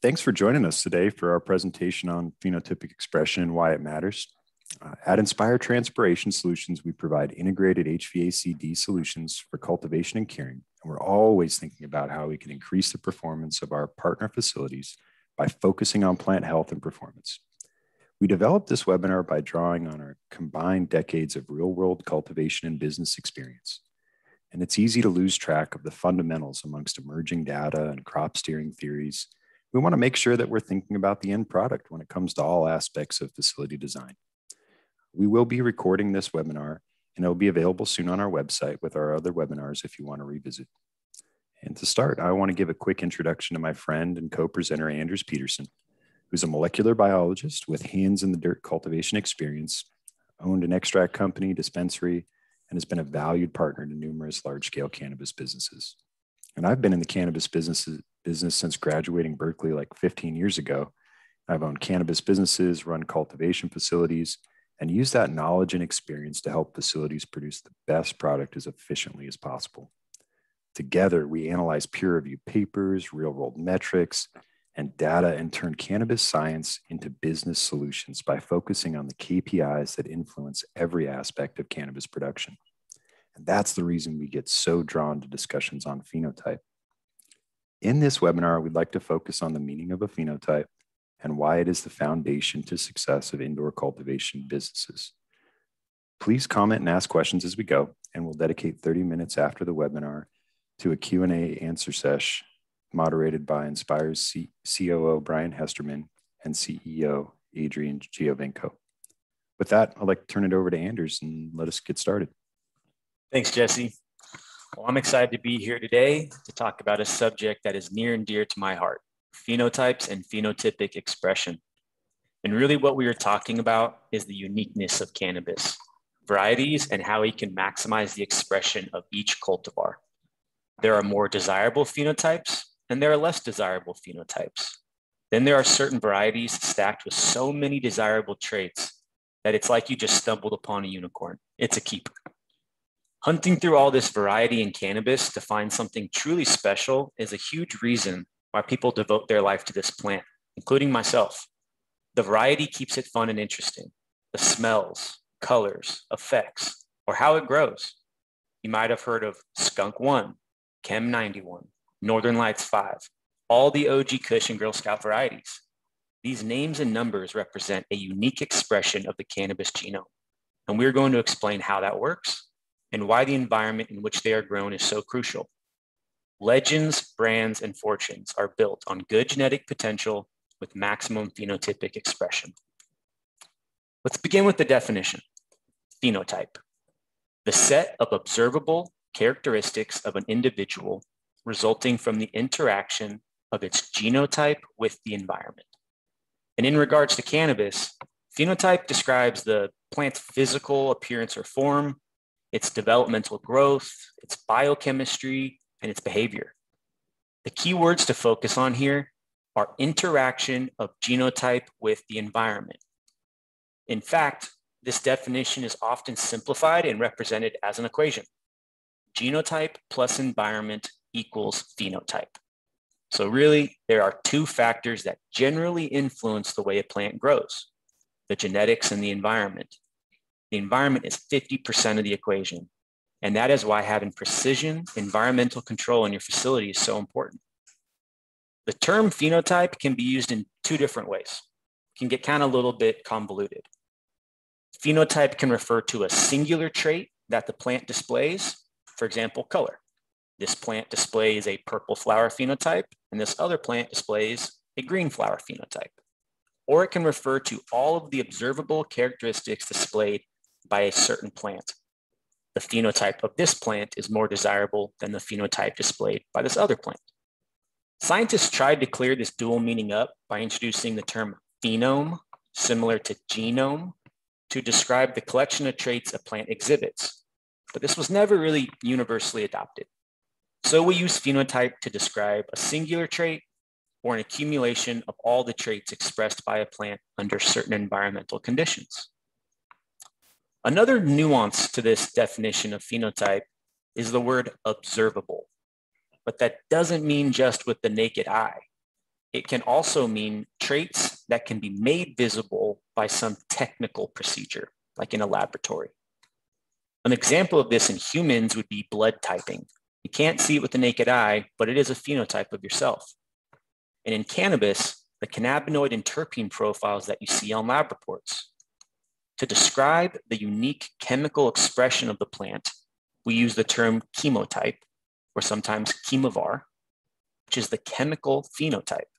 thanks for joining us today for our presentation on phenotypic expression and why it matters. Uh, at Inspire Transpiration Solutions, we provide integrated HVAC-D solutions for cultivation and curing. And we're always thinking about how we can increase the performance of our partner facilities by focusing on plant health and performance. We developed this webinar by drawing on our combined decades of real world cultivation and business experience. And it's easy to lose track of the fundamentals amongst emerging data and crop steering theories. We want to make sure that we're thinking about the end product when it comes to all aspects of facility design. We will be recording this webinar and it'll be available soon on our website with our other webinars if you want to revisit. And to start, I want to give a quick introduction to my friend and co-presenter, Anders Peterson who's a molecular biologist with hands in the dirt cultivation experience, owned an extract company, dispensary, and has been a valued partner to numerous large scale cannabis businesses. And I've been in the cannabis business, business since graduating Berkeley like 15 years ago. I've owned cannabis businesses, run cultivation facilities, and used that knowledge and experience to help facilities produce the best product as efficiently as possible. Together, we analyze peer reviewed papers, real world metrics, and data and turn cannabis science into business solutions by focusing on the KPIs that influence every aspect of cannabis production. And that's the reason we get so drawn to discussions on phenotype. In this webinar, we'd like to focus on the meaning of a phenotype and why it is the foundation to success of indoor cultivation businesses. Please comment and ask questions as we go, and we'll dedicate 30 minutes after the webinar to a Q&A answer session moderated by Inspire's C- COO Brian Hesterman and CEO Adrian Giovinco. With that, I'd like to turn it over to Anders and let us get started. Thanks, Jesse. Well, I'm excited to be here today to talk about a subject that is near and dear to my heart phenotypes and phenotypic expression. And really, what we are talking about is the uniqueness of cannabis, varieties, and how we can maximize the expression of each cultivar. There are more desirable phenotypes and there are less desirable phenotypes. Then there are certain varieties stacked with so many desirable traits that it's like you just stumbled upon a unicorn. It's a keeper. Hunting through all this variety in cannabis to find something truly special is a huge reason why people devote their life to this plant, including myself. The variety keeps it fun and interesting. The smells, colors, effects, or how it grows. You might have heard of Skunk 1, Chem 91, Northern Lights 5, all the OG Kush and Girl Scout varieties. These names and numbers represent a unique expression of the cannabis genome. And we're going to explain how that works and why the environment in which they are grown is so crucial. Legends, brands, and fortunes are built on good genetic potential with maximum phenotypic expression. Let's begin with the definition. Phenotype, the set of observable characteristics of an individual resulting from the interaction of its genotype with the environment. And in regards to cannabis, phenotype describes the plant's physical appearance or form, its developmental growth, its biochemistry, and its behavior. The key words to focus on here are interaction of genotype with the environment. In fact, this definition is often simplified and represented as an equation. Genotype plus environment equals phenotype. So really, there are two factors that generally influence the way a plant grows, the genetics and the environment. The environment is 50% of the equation. And that is why having precision environmental control in your facility is so important. The term phenotype can be used in two different ways. It can get kind of a little bit convoluted. Phenotype can refer to a singular trait that the plant displays, for example, color. This plant displays a purple flower phenotype, and this other plant displays a green flower phenotype. Or it can refer to all of the observable characteristics displayed by a certain plant. The phenotype of this plant is more desirable than the phenotype displayed by this other plant. Scientists tried to clear this dual meaning up by introducing the term phenome, similar to genome, to describe the collection of traits a plant exhibits. But this was never really universally adopted. So we use phenotype to describe a singular trait or an accumulation of all the traits expressed by a plant under certain environmental conditions. Another nuance to this definition of phenotype is the word observable, but that doesn't mean just with the naked eye. it can also mean traits that can be made visible by some technical procedure, like in a laboratory. An example of this in humans would be blood typing. You can't see it with the naked eye, but it is a phenotype of yourself. And in cannabis, the cannabinoid and terpene profiles that you see on lab reports. To describe the unique chemical expression of the plant, we use the term chemotype, or sometimes chemovar, which is the chemical phenotype.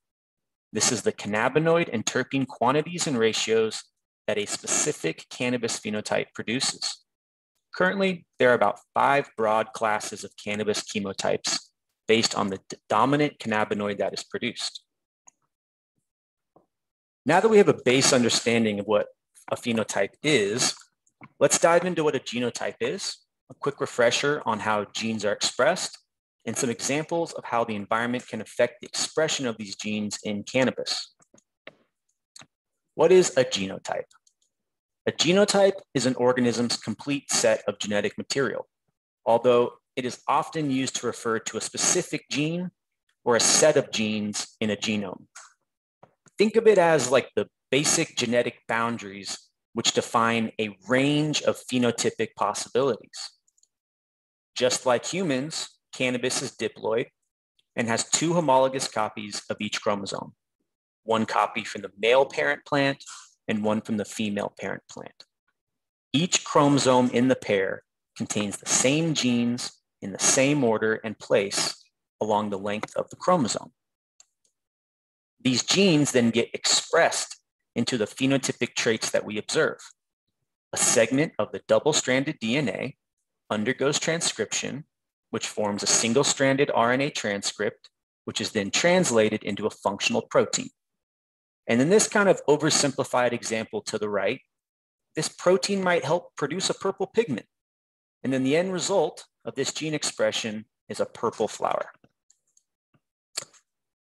This is the cannabinoid and terpene quantities and ratios that a specific cannabis phenotype produces. Currently, there are about five broad classes of cannabis chemotypes based on the dominant cannabinoid that is produced. Now that we have a base understanding of what a phenotype is, let's dive into what a genotype is, a quick refresher on how genes are expressed, and some examples of how the environment can affect the expression of these genes in cannabis. What is a genotype? A genotype is an organism's complete set of genetic material, although it is often used to refer to a specific gene or a set of genes in a genome. Think of it as like the basic genetic boundaries which define a range of phenotypic possibilities. Just like humans, cannabis is diploid and has two homologous copies of each chromosome, one copy from the male parent plant and one from the female parent plant. Each chromosome in the pair contains the same genes in the same order and place along the length of the chromosome. These genes then get expressed into the phenotypic traits that we observe. A segment of the double-stranded DNA undergoes transcription which forms a single-stranded RNA transcript, which is then translated into a functional protein. And in this kind of oversimplified example to the right, this protein might help produce a purple pigment. And then the end result of this gene expression is a purple flower.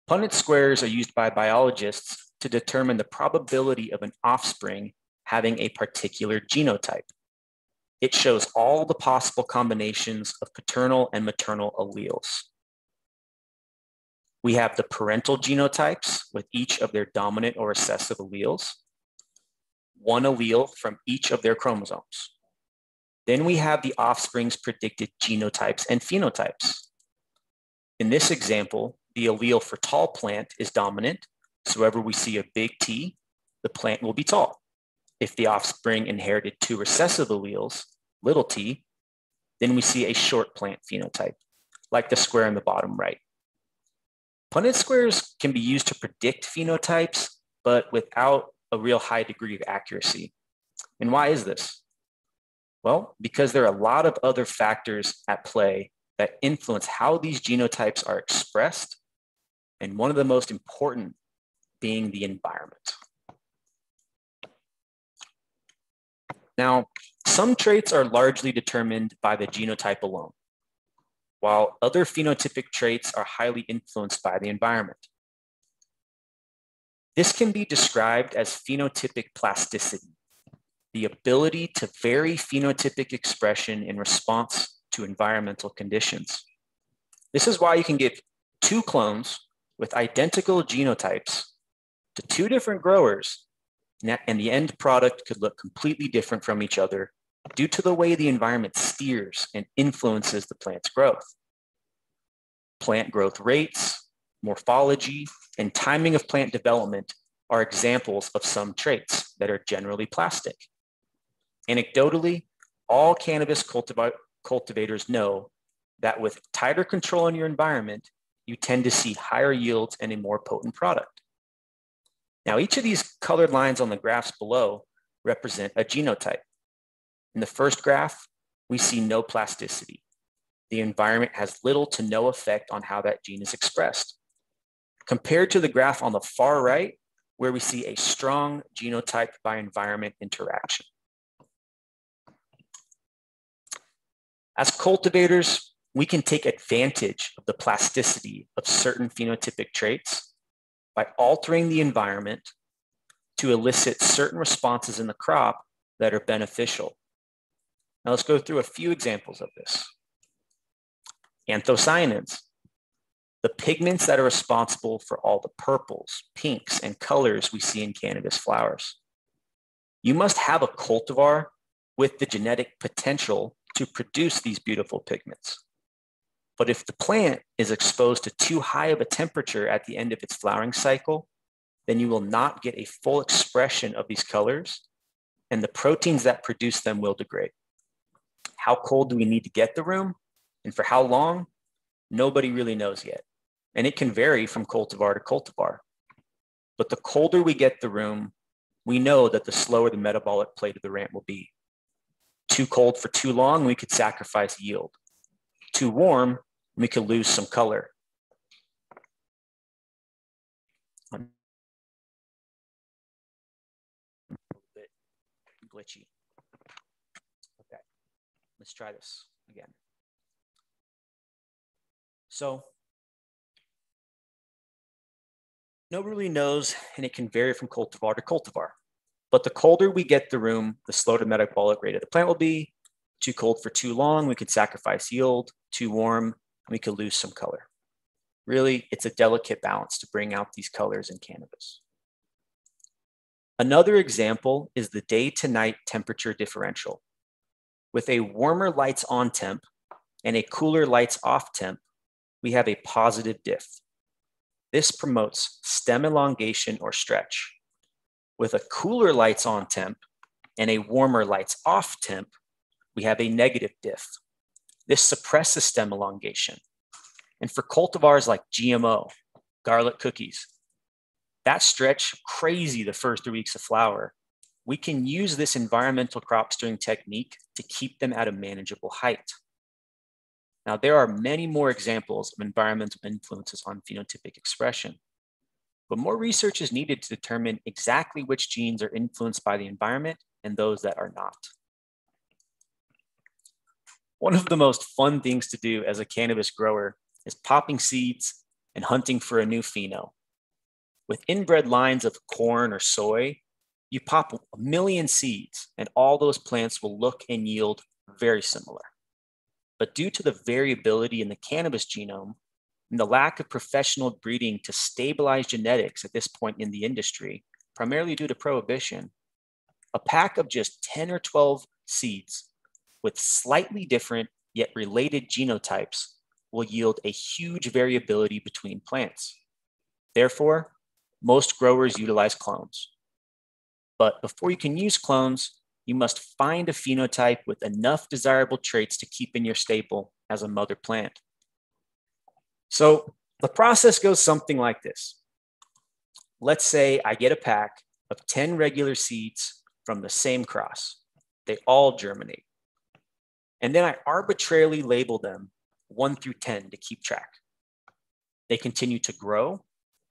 Punnett squares are used by biologists to determine the probability of an offspring having a particular genotype. It shows all the possible combinations of paternal and maternal alleles. We have the parental genotypes with each of their dominant or recessive alleles, one allele from each of their chromosomes. Then we have the offspring's predicted genotypes and phenotypes. In this example, the allele for tall plant is dominant, so wherever we see a big T, the plant will be tall. If the offspring inherited two recessive alleles, little t, then we see a short plant phenotype, like the square in the bottom right. Punnett squares can be used to predict phenotypes, but without a real high degree of accuracy. And why is this? Well, because there are a lot of other factors at play that influence how these genotypes are expressed, and one of the most important being the environment. Now, some traits are largely determined by the genotype alone, while other phenotypic traits are highly influenced by the environment. This can be described as phenotypic plasticity, the ability to vary phenotypic expression in response to environmental conditions. This is why you can give two clones with identical genotypes to two different growers and the end product could look completely different from each other due to the way the environment steers and influences the plant's growth. Plant growth rates, morphology, and timing of plant development are examples of some traits that are generally plastic. Anecdotally, all cannabis cultiv cultivators know that with tighter control in your environment, you tend to see higher yields and a more potent product. Now, each of these colored lines on the graphs below represent a genotype. In the first graph, we see no plasticity. The environment has little to no effect on how that gene is expressed. Compared to the graph on the far right, where we see a strong genotype by environment interaction. As cultivators, we can take advantage of the plasticity of certain phenotypic traits by altering the environment to elicit certain responses in the crop that are beneficial. Now let's go through a few examples of this. Anthocyanins. the pigments that are responsible for all the purples, pinks, and colors we see in cannabis flowers. You must have a cultivar with the genetic potential to produce these beautiful pigments. But if the plant is exposed to too high of a temperature at the end of its flowering cycle, then you will not get a full expression of these colors and the proteins that produce them will degrade. How cold do we need to get the room and for how long? Nobody really knows yet. And it can vary from cultivar to cultivar. But the colder we get the room, we know that the slower the metabolic plate of the ramp will be. Too cold for too long, we could sacrifice yield. Too warm, we could lose some color. glitchy. Okay, let's try this again. So nobody really knows, and it can vary from cultivar to cultivar. But the colder we get the room, the slower the metabolic rate of the plant will be. Too cold for too long, we could sacrifice yield. Too warm, we could lose some color. Really, it's a delicate balance to bring out these colors in cannabis. Another example is the day to night temperature differential. With a warmer lights on temp and a cooler lights off temp, we have a positive diff. This promotes stem elongation or stretch. With a cooler lights on temp and a warmer lights off temp, we have a negative diff. This suppresses stem elongation. And for cultivars like GMO, garlic cookies, that stretch crazy the first three weeks of flower. We can use this environmental crop steering technique to keep them at a manageable height. Now, there are many more examples of environmental influences on phenotypic expression, but more research is needed to determine exactly which genes are influenced by the environment and those that are not. One of the most fun things to do as a cannabis grower is popping seeds and hunting for a new pheno. With inbred lines of corn or soy, you pop a million seeds and all those plants will look and yield very similar. But due to the variability in the cannabis genome and the lack of professional breeding to stabilize genetics at this point in the industry, primarily due to prohibition, a pack of just 10 or 12 seeds with slightly different yet related genotypes will yield a huge variability between plants. Therefore, most growers utilize clones. But before you can use clones, you must find a phenotype with enough desirable traits to keep in your staple as a mother plant. So the process goes something like this. Let's say I get a pack of 10 regular seeds from the same cross. They all germinate. And then I arbitrarily label them 1 through 10 to keep track. They continue to grow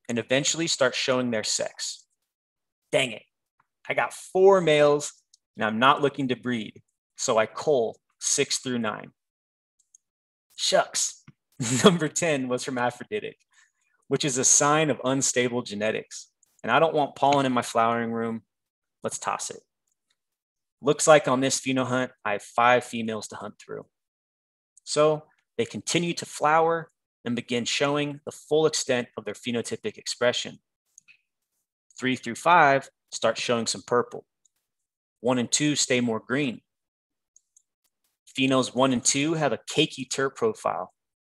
and eventually start showing their sex. Dang it. I got four males and I'm not looking to breed. So I cull six through nine. Shucks. Number 10 was hermaphroditic, which is a sign of unstable genetics. And I don't want pollen in my flowering room. Let's toss it. Looks like on this pheno hunt, I have five females to hunt through. So they continue to flower and begin showing the full extent of their phenotypic expression. Three through five start showing some purple. One and two stay more green. Phenos one and two have a cakey terp profile,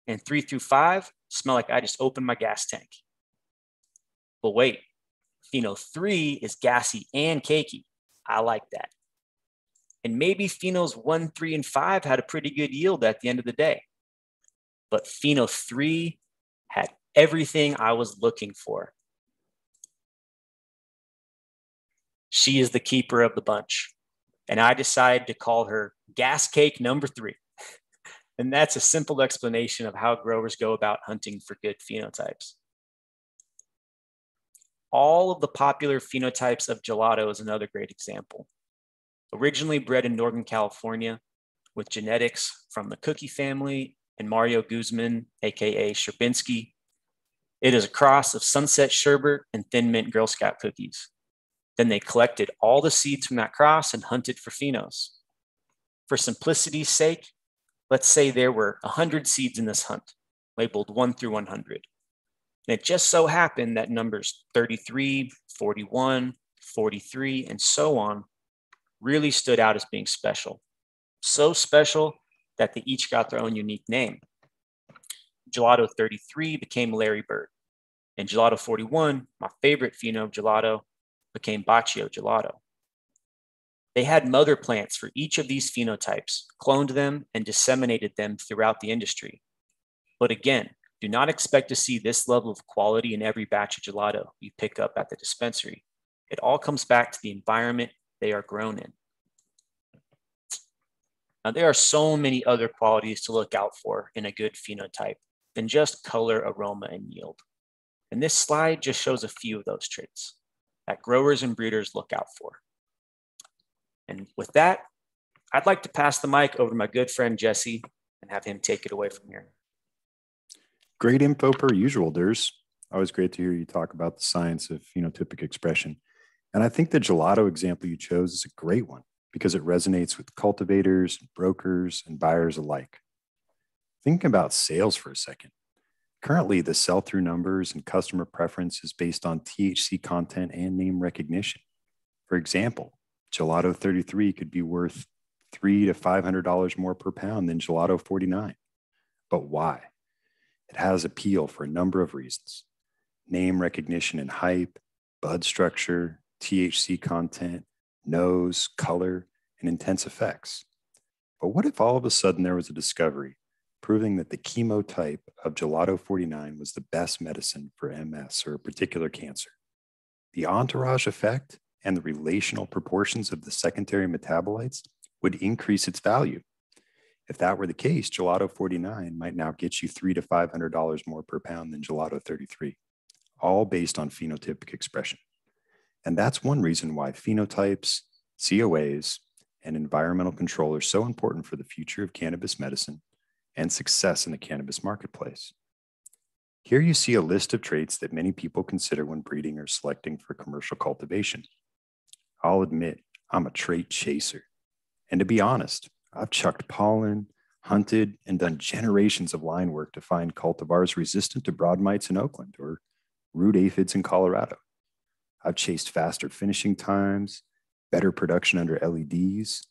and three through five smell like I just opened my gas tank. But wait, pheno three is gassy and cakey. I like that. And maybe phenos one, three, and five had a pretty good yield at the end of the day but Pheno 3 had everything I was looking for. She is the keeper of the bunch. And I decided to call her gas cake number three. and that's a simple explanation of how growers go about hunting for good phenotypes. All of the popular phenotypes of gelato is another great example. Originally bred in Northern California with genetics from the cookie family and Mario Guzman, aka Sherbinski. It is a cross of Sunset Sherbet and Thin Mint Girl Scout cookies. Then they collected all the seeds from that cross and hunted for phenos. For simplicity's sake, let's say there were 100 seeds in this hunt, labeled 1 through 100. And it just so happened that numbers 33, 41, 43, and so on really stood out as being special. So special that they each got their own unique name. Gelato 33 became Larry Bird. And Gelato 41, my favorite pheno gelato, became Bacio Gelato. They had mother plants for each of these phenotypes, cloned them, and disseminated them throughout the industry. But again, do not expect to see this level of quality in every batch of gelato you pick up at the dispensary. It all comes back to the environment they are grown in. Now, there are so many other qualities to look out for in a good phenotype than just color, aroma, and yield. And this slide just shows a few of those traits that growers and breeders look out for. And with that, I'd like to pass the mic over to my good friend Jesse and have him take it away from here. Great info per usual, Durs. Always great to hear you talk about the science of phenotypic expression. And I think the gelato example you chose is a great one because it resonates with cultivators, brokers, and buyers alike. Think about sales for a second. Currently, the sell through numbers and customer preference is based on THC content and name recognition. For example, Gelato 33 could be worth three to $500 more per pound than Gelato 49. But why? It has appeal for a number of reasons name recognition and hype, bud structure, THC content, nose, color, and intense effects. But what if all of a sudden there was a discovery proving that the chemotype of gelato 49 was the best medicine for MS or a particular cancer? The entourage effect and the relational proportions of the secondary metabolites would increase its value. If that were the case, gelato 49 might now get you three to $500 more per pound than gelato 33, all based on phenotypic expression. And that's one reason why phenotypes, COAs, and environmental control are so important for the future of cannabis medicine and success in the cannabis marketplace. Here you see a list of traits that many people consider when breeding or selecting for commercial cultivation. I'll admit, I'm a trait chaser. And to be honest, I've chucked pollen, hunted, and done generations of line work to find cultivars resistant to broad mites in Oakland or root aphids in Colorado. I've chased faster finishing times, better production under LEDs.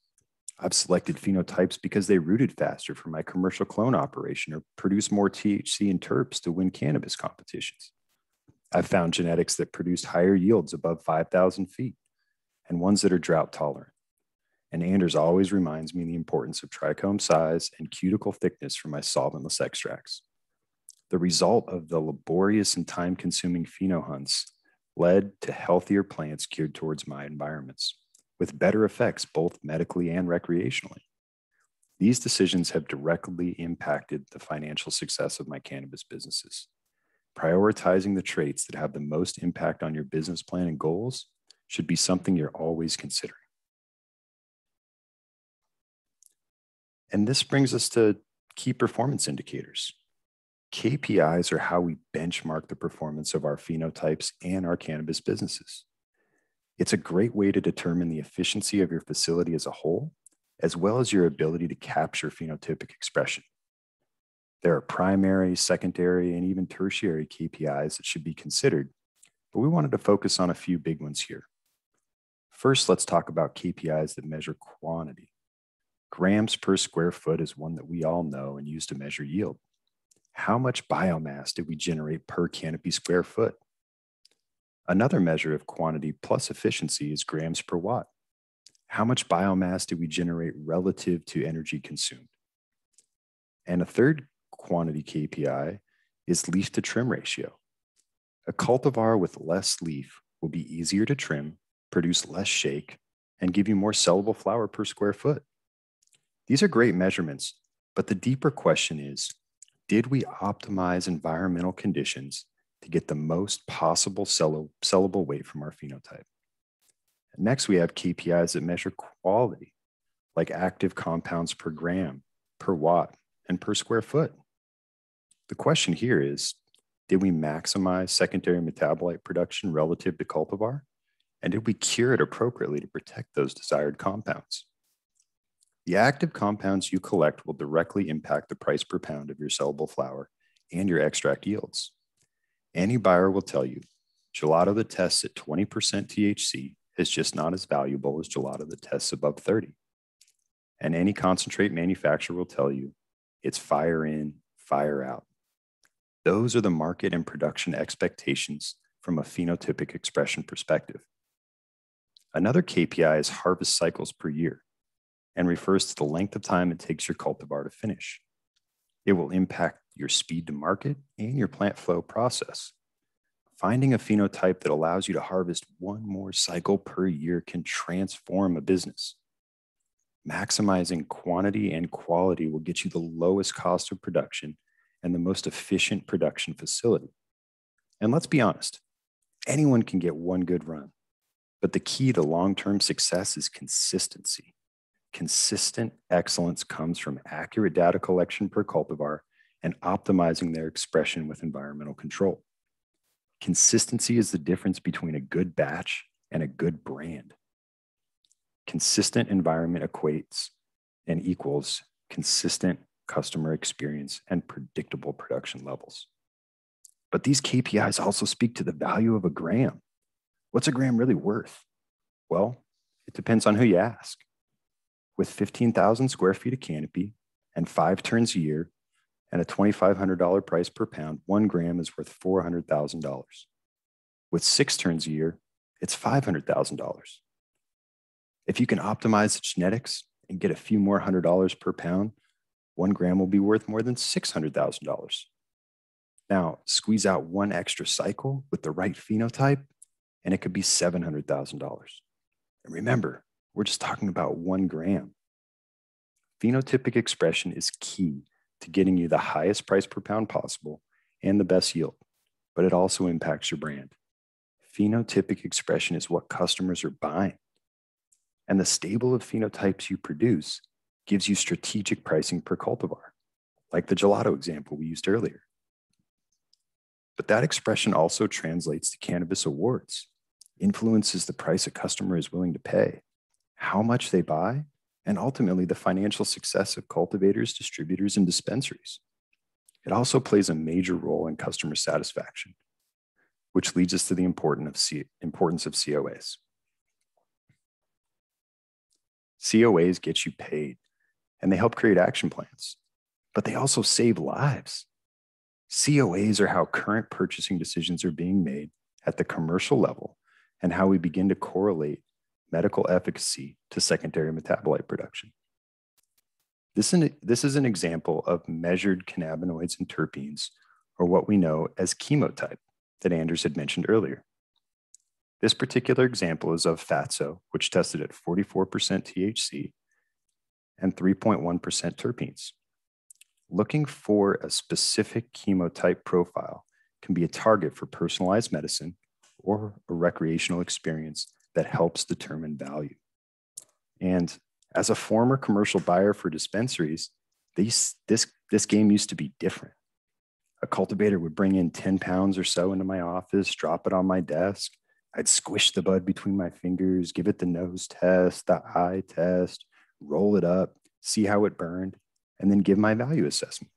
I've selected phenotypes because they rooted faster for my commercial clone operation or produce more THC and terps to win cannabis competitions. I've found genetics that produced higher yields above 5,000 feet and ones that are drought tolerant. And Anders always reminds me the importance of trichome size and cuticle thickness for my solventless extracts. The result of the laborious and time consuming pheno hunts led to healthier plants geared towards my environments, with better effects both medically and recreationally. These decisions have directly impacted the financial success of my cannabis businesses. Prioritizing the traits that have the most impact on your business plan and goals should be something you're always considering. And this brings us to key performance indicators. KPIs are how we benchmark the performance of our phenotypes and our cannabis businesses. It's a great way to determine the efficiency of your facility as a whole, as well as your ability to capture phenotypic expression. There are primary, secondary, and even tertiary KPIs that should be considered, but we wanted to focus on a few big ones here. First, let's talk about KPIs that measure quantity. Grams per square foot is one that we all know and use to measure yield how much biomass did we generate per canopy square foot? Another measure of quantity plus efficiency is grams per watt. How much biomass did we generate relative to energy consumed? And a third quantity KPI is leaf to trim ratio. A cultivar with less leaf will be easier to trim, produce less shake, and give you more sellable flower per square foot. These are great measurements, but the deeper question is did we optimize environmental conditions to get the most possible sellable weight from our phenotype? Next, we have KPIs that measure quality, like active compounds per gram, per watt, and per square foot. The question here is did we maximize secondary metabolite production relative to cultivar? And did we cure it appropriately to protect those desired compounds? The active compounds you collect will directly impact the price per pound of your sellable flower and your extract yields. Any buyer will tell you gelato that tests at 20% THC is just not as valuable as gelato that tests above 30. And any concentrate manufacturer will tell you it's fire in, fire out. Those are the market and production expectations from a phenotypic expression perspective. Another KPI is harvest cycles per year and refers to the length of time it takes your cultivar to finish. It will impact your speed to market and your plant flow process. Finding a phenotype that allows you to harvest one more cycle per year can transform a business. Maximizing quantity and quality will get you the lowest cost of production and the most efficient production facility. And let's be honest, anyone can get one good run, but the key to long term success is consistency. Consistent excellence comes from accurate data collection per cultivar and optimizing their expression with environmental control. Consistency is the difference between a good batch and a good brand. Consistent environment equates and equals consistent customer experience and predictable production levels. But these KPIs also speak to the value of a gram. What's a gram really worth? Well, it depends on who you ask. With 15,000 square feet of canopy and five turns a year and a $2,500 price per pound, one gram is worth $400,000. With six turns a year, it's $500,000. If you can optimize the genetics and get a few more hundred dollars per pound, one gram will be worth more than $600,000. Now, squeeze out one extra cycle with the right phenotype, and it could be $700,000. And remember, we're just talking about one gram. Phenotypic expression is key to getting you the highest price per pound possible and the best yield, but it also impacts your brand. Phenotypic expression is what customers are buying. And the stable of phenotypes you produce gives you strategic pricing per cultivar, like the gelato example we used earlier. But that expression also translates to cannabis awards, influences the price a customer is willing to pay, how much they buy, and ultimately the financial success of cultivators, distributors, and dispensaries. It also plays a major role in customer satisfaction, which leads us to the importance of, C- importance of COAs. COAs get you paid and they help create action plans, but they also save lives. COAs are how current purchasing decisions are being made at the commercial level and how we begin to correlate medical efficacy to secondary metabolite production. This, this is an example of measured cannabinoids and terpenes, or what we know as chemotype that Anders had mentioned earlier. This particular example is of Fatso, which tested at 44% THC and 3.1% terpenes. Looking for a specific chemotype profile can be a target for personalized medicine or a recreational experience that helps determine value. And as a former commercial buyer for dispensaries, these, this, this game used to be different. A cultivator would bring in 10 pounds or so into my office, drop it on my desk. I'd squish the bud between my fingers, give it the nose test, the eye test, roll it up, see how it burned, and then give my value assessment.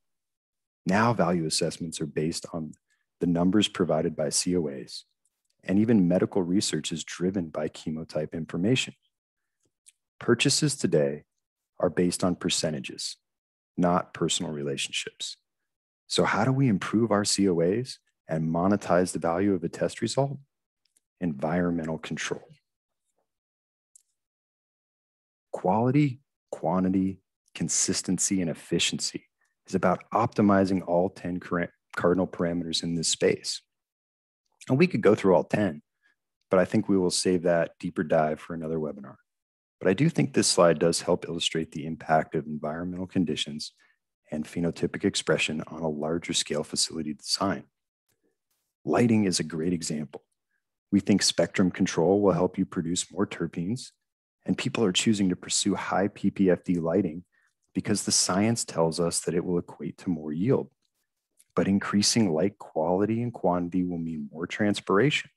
Now, value assessments are based on the numbers provided by COAs, and even medical research is driven by chemotype information. Purchases today are based on percentages, not personal relationships. So, how do we improve our COAs and monetize the value of a test result? Environmental control. Quality quantity, consistency, and efficiency is about optimizing all 10 cardinal parameters in this space. And we could go through all 10, but I think we will save that deeper dive for another webinar. But I do think this slide does help illustrate the impact of environmental conditions and phenotypic expression on a larger scale facility design. Lighting is a great example. We think spectrum control will help you produce more terpenes and people are choosing to pursue high PPFD lighting because the science tells us that it will equate to more yield. But increasing light quality and quantity will mean more transpiration,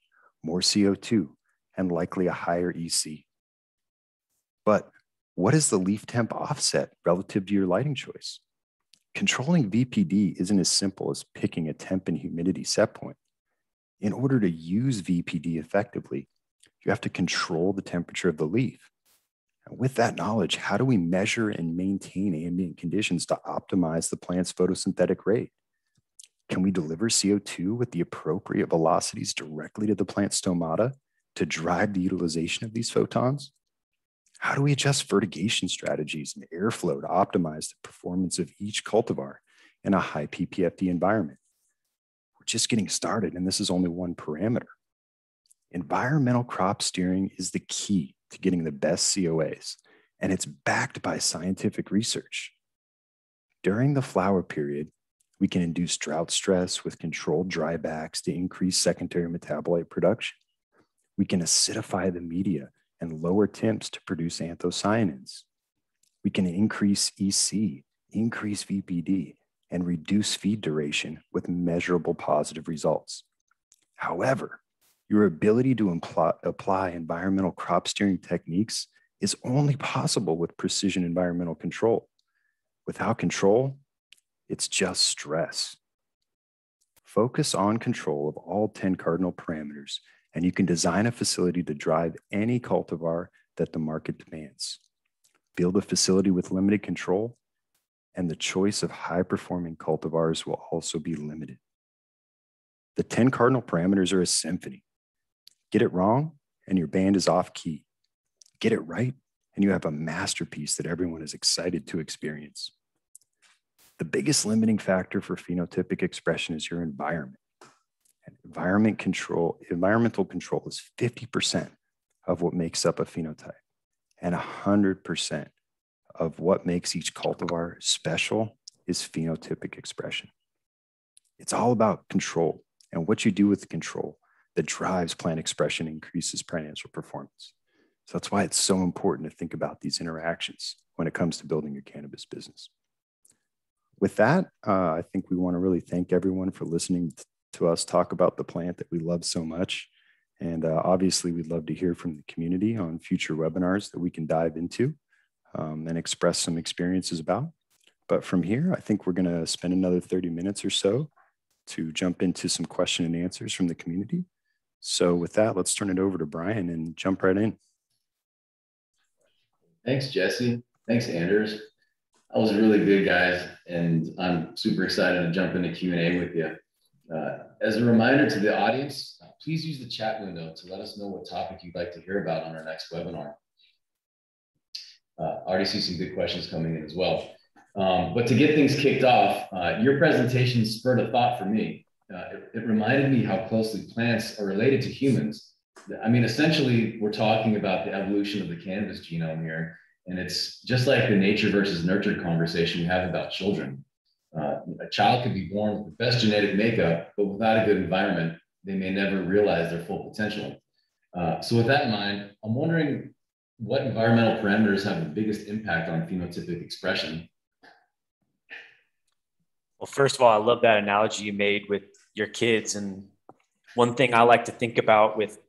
more CO2, and likely a higher EC. But what is the leaf temp offset relative to your lighting choice? controlling VPD isn't as simple as picking a temp and humidity set point. In order to use VPD effectively, you have to control the temperature of the leaf. And with that knowledge, how do we measure and maintain ambient conditions to optimize the plant's photosynthetic rate? Can we deliver CO2 with the appropriate velocities directly to the plant stomata to drive the utilization of these photons? How do we adjust fertigation strategies and airflow to optimize the performance of each cultivar in a high PPFD environment? We're just getting started, and this is only one parameter. Environmental crop steering is the key to getting the best COAs, and it's backed by scientific research. During the flower period, we can induce drought stress with controlled drybacks to increase secondary metabolite production. We can acidify the media and lower temps to produce anthocyanins. We can increase EC, increase VPD, and reduce feed duration with measurable positive results. However, your ability to imply, apply environmental crop steering techniques is only possible with precision environmental control. Without control, it's just stress. Focus on control of all 10 cardinal parameters, and you can design a facility to drive any cultivar that the market demands. Build a facility with limited control, and the choice of high performing cultivars will also be limited. The 10 cardinal parameters are a symphony. Get it wrong, and your band is off key. Get it right, and you have a masterpiece that everyone is excited to experience. The biggest limiting factor for phenotypic expression is your environment. And environment control, environmental control is 50% of what makes up a phenotype and 100% of what makes each cultivar special is phenotypic expression. It's all about control and what you do with the control that drives plant expression increases financial performance. So that's why it's so important to think about these interactions when it comes to building your cannabis business with that, uh, I think we want to really thank everyone for listening to us talk about the plant that we love so much. And uh, obviously, we'd love to hear from the community on future webinars that we can dive into um, and express some experiences about. But from here, I think we're going to spend another 30 minutes or so to jump into some question and answers from the community. So with that, let's turn it over to Brian and jump right in. Thanks, Jesse. Thanks, Anders. That was really good, guys, and I'm super excited to jump into Q and A with you. Uh, as a reminder to the audience, please use the chat window to let us know what topic you'd like to hear about on our next webinar. Uh, already see some good questions coming in as well. Um, but to get things kicked off, uh, your presentation spurred a thought for me. Uh, it, it reminded me how closely plants are related to humans. I mean, essentially, we're talking about the evolution of the cannabis genome here. And it's just like the nature versus nurture conversation we have about children. Uh, a child could be born with the best genetic makeup, but without a good environment, they may never realize their full potential. Uh, so, with that in mind, I'm wondering what environmental parameters have the biggest impact on phenotypic expression? Well, first of all, I love that analogy you made with your kids. And one thing I like to think about with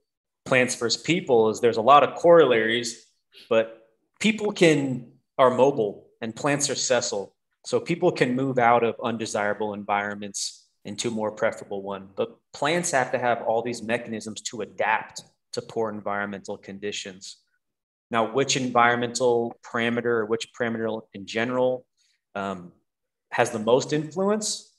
plants versus people is there's a lot of corollaries, but people can are mobile and plants are sessile. So people can move out of undesirable environments into a more preferable one. But plants have to have all these mechanisms to adapt to poor environmental conditions. Now, which environmental parameter or which parameter in general um, has the most influence?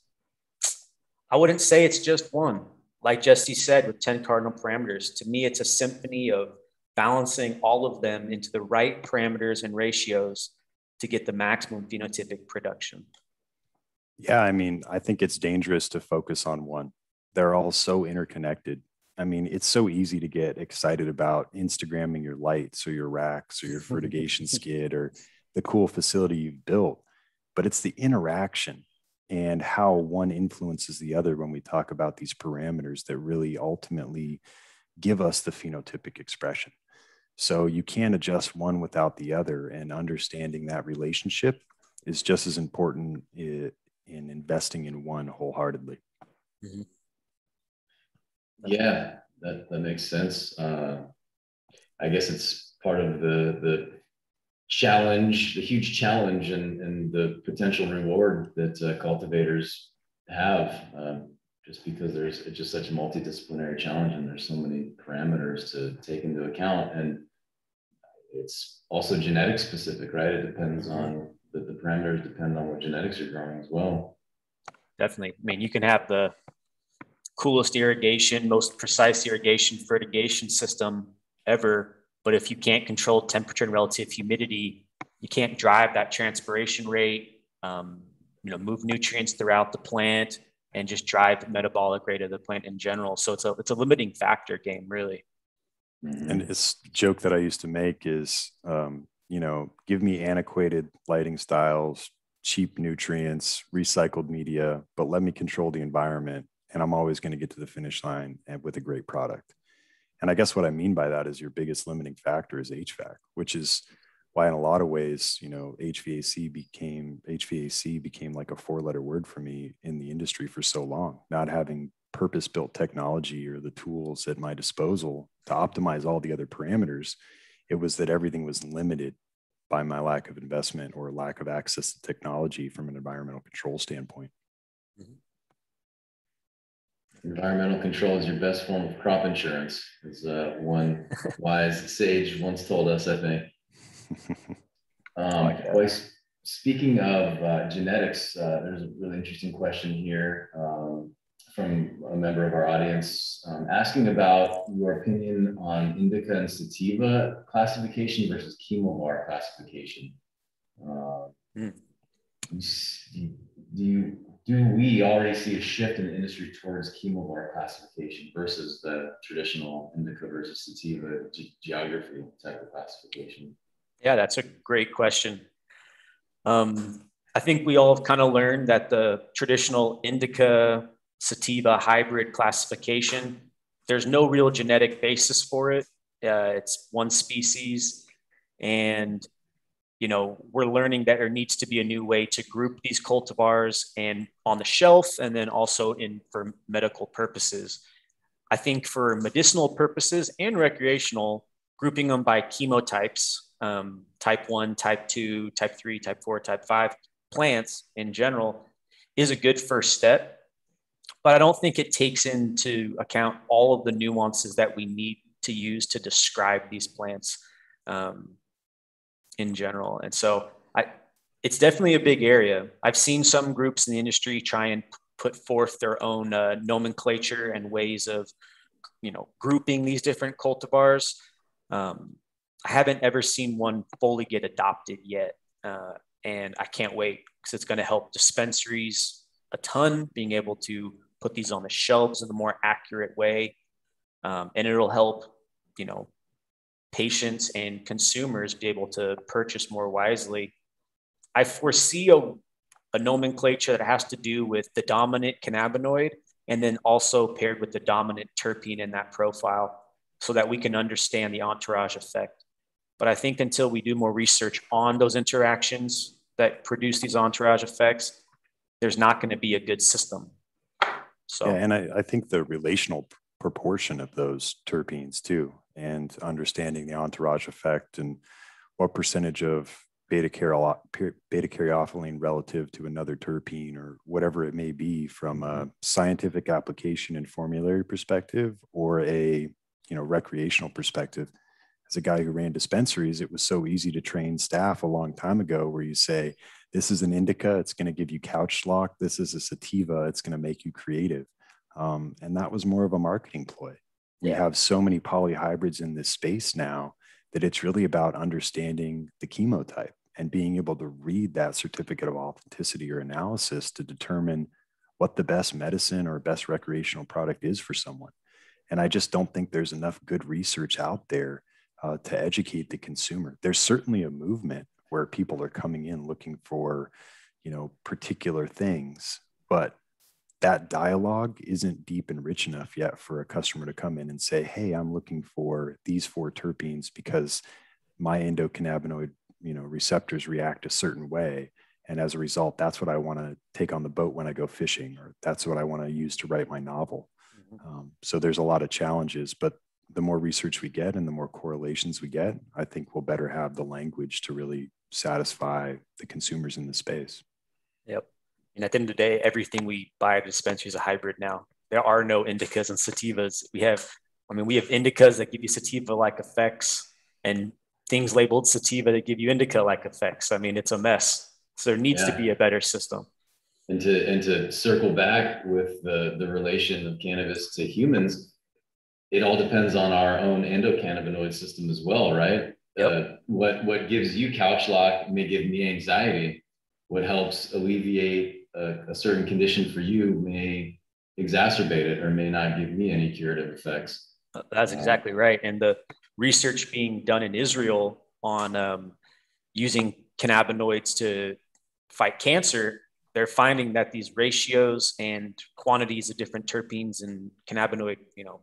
I wouldn't say it's just one. Like Jesse said, with 10 cardinal parameters, to me, it's a symphony of balancing all of them into the right parameters and ratios to get the maximum phenotypic production. Yeah, I mean, I think it's dangerous to focus on one. They're all so interconnected. I mean, it's so easy to get excited about Instagramming your lights or your racks or your fertigation skid or the cool facility you've built, but it's the interaction and how one influences the other when we talk about these parameters that really ultimately give us the phenotypic expression. So you can't adjust one without the other, and understanding that relationship is just as important in investing in one wholeheartedly. Mm-hmm. Yeah, that, that makes sense. Uh, I guess it's part of the the challenge, the huge challenge and, and the potential reward that uh, cultivators have, um, just because there's it's just such a multidisciplinary challenge and there's so many parameters to take into account. And it's also genetic specific, right? It depends on the, the parameters depend on what genetics you're growing as well. Definitely. I mean, you can have the coolest irrigation, most precise irrigation fertigation system ever, but if you can't control temperature and relative humidity, you can't drive that transpiration rate, um, you know, move nutrients throughout the plant and just drive the metabolic rate of the plant in general. So it's a, it's a limiting factor game really. Mm-hmm. And it's joke that I used to make is, um, you know, give me antiquated lighting styles, cheap nutrients, recycled media, but let me control the environment. And I'm always going to get to the finish line and with a great product. And I guess what I mean by that is your biggest limiting factor is HVAC, which is why in a lot of ways, you know, HVAC became HVAC became like a four letter word for me in the industry for so long, not having purpose built technology or the tools at my disposal to optimize all the other parameters. It was that everything was limited by my lack of investment or lack of access to technology from an environmental control standpoint. Mm-hmm. Environmental control is your best form of crop insurance, as uh, one wise sage once told us, I think. Um, like speaking of uh, genetics, uh, there's a really interesting question here. Um, from a member of our audience um, asking about your opinion on indica and sativa classification versus chemovar classification. Uh, mm. do, you do we already see a shift in the industry towards chemovar classification versus the traditional indica versus sativa ge- geography type of classification? Yeah, that's a great question. Um, I think we all have kind of learned that the traditional indica sativa hybrid classification. There's no real genetic basis for it. Uh, it's one species. And, you know, we're learning that there needs to be a new way to group these cultivars and on the shelf and then also in for medical purposes. I think for medicinal purposes and recreational, grouping them by chemotypes, um, type one, type two, type three, type four, type five plants in general is a good first step but I don't think it takes into account all of the nuances that we need to use to describe these plants um, in general. And so I, it's definitely a big area. I've seen some groups in the industry try and put forth their own uh, nomenclature and ways of, you know, grouping these different cultivars. Um, I haven't ever seen one fully get adopted yet, uh, and I can't wait because it's going to help dispensaries a ton, being able to put these on the shelves in a more accurate way. Um, and it'll help, you know, patients and consumers be able to purchase more wisely. I foresee a, a nomenclature that has to do with the dominant cannabinoid and then also paired with the dominant terpene in that profile so that we can understand the entourage effect. But I think until we do more research on those interactions that produce these entourage effects, there's not going to be a good system. So, yeah, and I, I think the relational proportion of those terpenes too, and understanding the entourage effect and what percentage of beta caryophyllene relative to another terpene or whatever it may be from a mm-hmm. scientific application and formulary perspective or a you know recreational perspective as a guy who ran dispensaries it was so easy to train staff a long time ago where you say this is an indica it's going to give you couch lock this is a sativa it's going to make you creative. Um, and that was more of a marketing ploy. We yeah. have so many polyhybrids in this space now that it's really about understanding the chemotype and being able to read that certificate of authenticity or analysis to determine what the best medicine or best recreational product is for someone. And i just don't think there's enough good research out there uh, to educate the consumer there's certainly a movement where people are coming in looking for you know particular things but that dialogue isn't deep and rich enough yet for a customer to come in and say hey i'm looking for these four terpenes because my endocannabinoid you know receptors react a certain way and as a result that's what i want to take on the boat when i go fishing or that's what i want to use to write my novel mm-hmm. um, so there's a lot of challenges but the more research we get and the more correlations we get, I think we'll better have the language to really satisfy the consumers in the space. Yep. And at the end of the day, everything we buy at the dispensary is a hybrid now. There are no indicas and sativas. We have, I mean, we have indicas that give you sativa-like effects and things labeled sativa that give you indica-like effects. I mean, it's a mess. So there needs yeah. to be a better system. And to and to circle back with the the relation of cannabis to humans, it all depends on our own endocannabinoid system as well, right? Yep. Uh, what what gives you couch lock may give me anxiety. What helps alleviate a, a certain condition for you may exacerbate it or may not give me any curative effects. That's uh, exactly right. And the research being done in Israel on um, using cannabinoids to fight cancer, they're finding that these ratios and quantities of different terpenes and cannabinoid, you know,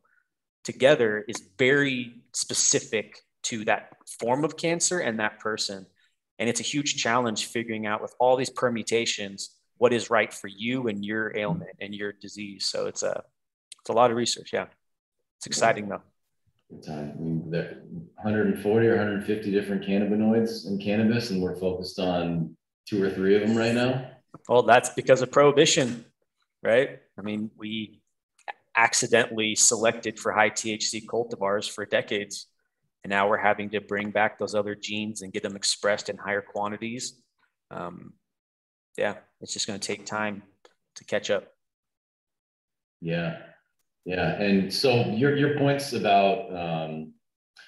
together is very specific to that form of cancer and that person. And it's a huge challenge figuring out with all these permutations what is right for you and your ailment and your disease. So it's a it's a lot of research. Yeah, it's exciting though. Time. I mean, there 140 or 150 different cannabinoids in cannabis, and we're focused on two or three of them right now. Well, that's because of prohibition, right? I mean, we accidentally selected for high THC cultivars for decades. And now we're having to bring back those other genes and get them expressed in higher quantities. Um, yeah, it's just going to take time to catch up. Yeah. Yeah. And so your, your points about, um,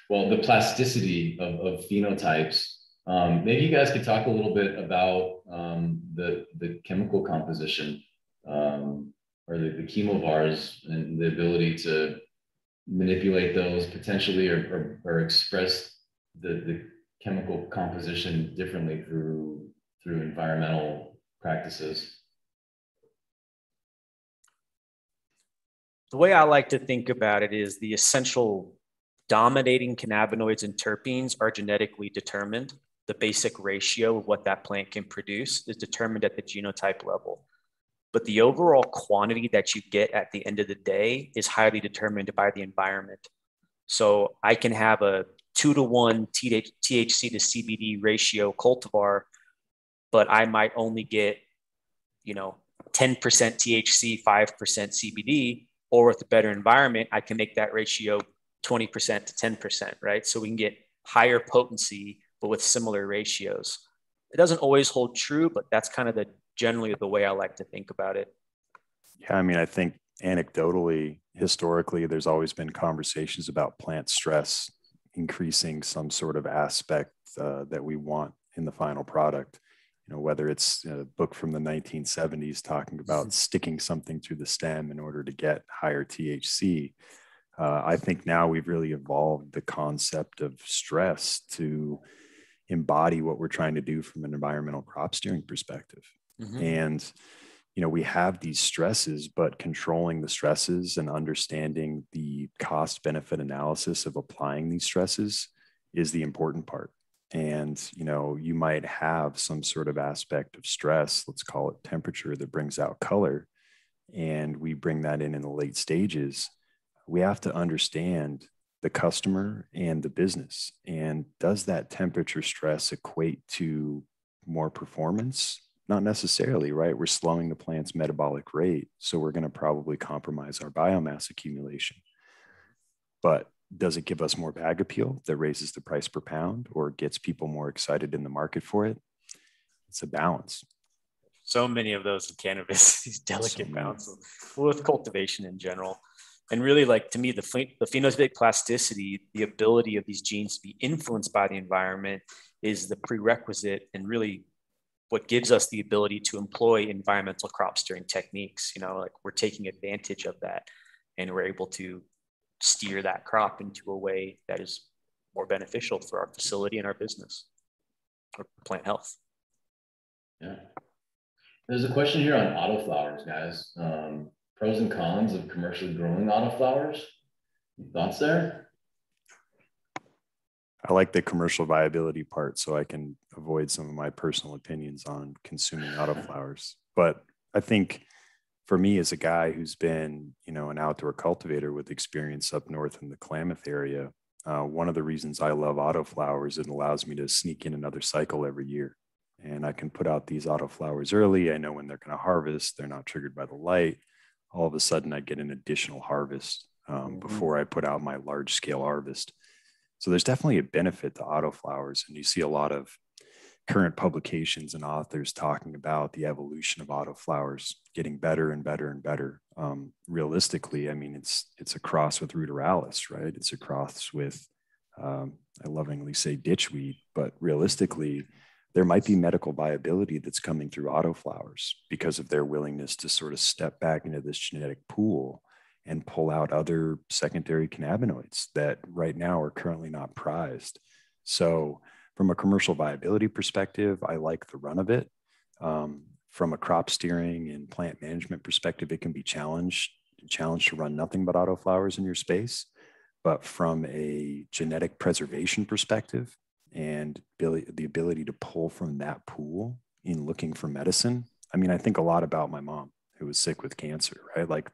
well, the plasticity of, of phenotypes, um, maybe you guys could talk a little bit about um, the, the chemical composition um, or the, the chemovars and the ability to manipulate those potentially or, or, or express the, the chemical composition differently through through environmental practices? The way I like to think about it is the essential dominating cannabinoids and terpenes are genetically determined. The basic ratio of what that plant can produce is determined at the genotype level. But the overall quantity that you get at the end of the day is highly determined by the environment. So I can have a two to one THC to CBD ratio cultivar but I might only get, you know, 10% THC, 5% CBD, or with a better environment, I can make that ratio 20% to 10%, right? So we can get higher potency, but with similar ratios. It doesn't always hold true, but that's kind of the generally the way I like to think about it. Yeah, I mean, I think anecdotally, historically, there's always been conversations about plant stress increasing some sort of aspect uh, that we want in the final product. You know whether it's a book from the 1970s talking about sticking something through the stem in order to get higher thc uh, i think now we've really evolved the concept of stress to embody what we're trying to do from an environmental crop steering perspective mm-hmm. and you know we have these stresses but controlling the stresses and understanding the cost benefit analysis of applying these stresses is the important part. And you know you might have some sort of aspect of stress let's call it temperature that brings out color and we bring that in in the late stages. We have to understand the customer and the business. And does that temperature stress equate to more performance not necessarily right we're slowing the plant's metabolic rate so we're going to probably compromise our biomass accumulation but does it give us more bag appeal that raises the price per pound or gets people more excited in the market for it? It's a balance. So many of those in cannabis, these delicate so balances with cultivation in general. And really, like to me, the, the phenotypic plasticity, the ability of these genes to be influenced by the environment is the prerequisite and really what gives us the ability to employ environmental crop steering techniques. You know, like we're taking advantage of that and we're able to steer that crop into a way that is more beneficial for our facility and our business or plant health. Yeah. There's a question here on autoflowers, guys. Um, pros and cons of commercially growing autoflowers. Thoughts there? I like the commercial viability part so I can avoid some of my personal opinions on consuming autoflowers. But I think for me as a guy who's been, you know, an outdoor cultivator with experience up north in the Klamath area, uh, one of the reasons I love autoflowers, is it allows me to sneak in another cycle every year. And I can put out these autoflowers early. I know when they're going to harvest. They're not triggered by the light. All of a sudden, I get an additional harvest um, mm-hmm. before I put out my large scale harvest. So there's definitely a benefit to autoflowers. And you see a lot of current publications and authors talking about the evolution of autoflowers getting better and better and better. Um, realistically, I mean, it's it's a cross with ruderalis, right? It's a cross with um, I lovingly say ditchweed, but realistically, there might be medical viability that's coming through autoflowers because of their willingness to sort of step back into this genetic pool and pull out other secondary cannabinoids that right now are currently not prized. So from a commercial viability perspective, I like the run of it. Um, from a crop steering and plant management perspective, it can be challenged challenged to run nothing but autoflowers in your space. But from a genetic preservation perspective and the ability to pull from that pool in looking for medicine, I mean, I think a lot about my mom who was sick with cancer, right? Like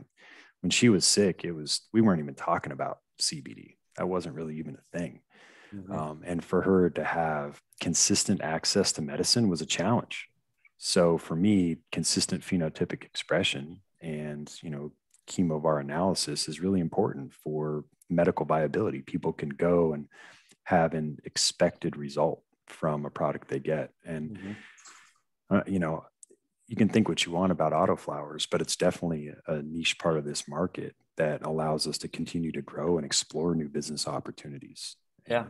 when she was sick, it was we weren't even talking about CBD. That wasn't really even a thing. Mm-hmm. Um, and for her to have consistent access to medicine was a challenge. So for me, consistent phenotypic expression and you know chemovar analysis is really important for medical viability. People can go and have an expected result from a product they get, and mm-hmm. uh, you know you can think what you want about auto flowers, but it's definitely a niche part of this market that allows us to continue to grow and explore new business opportunities. Yeah.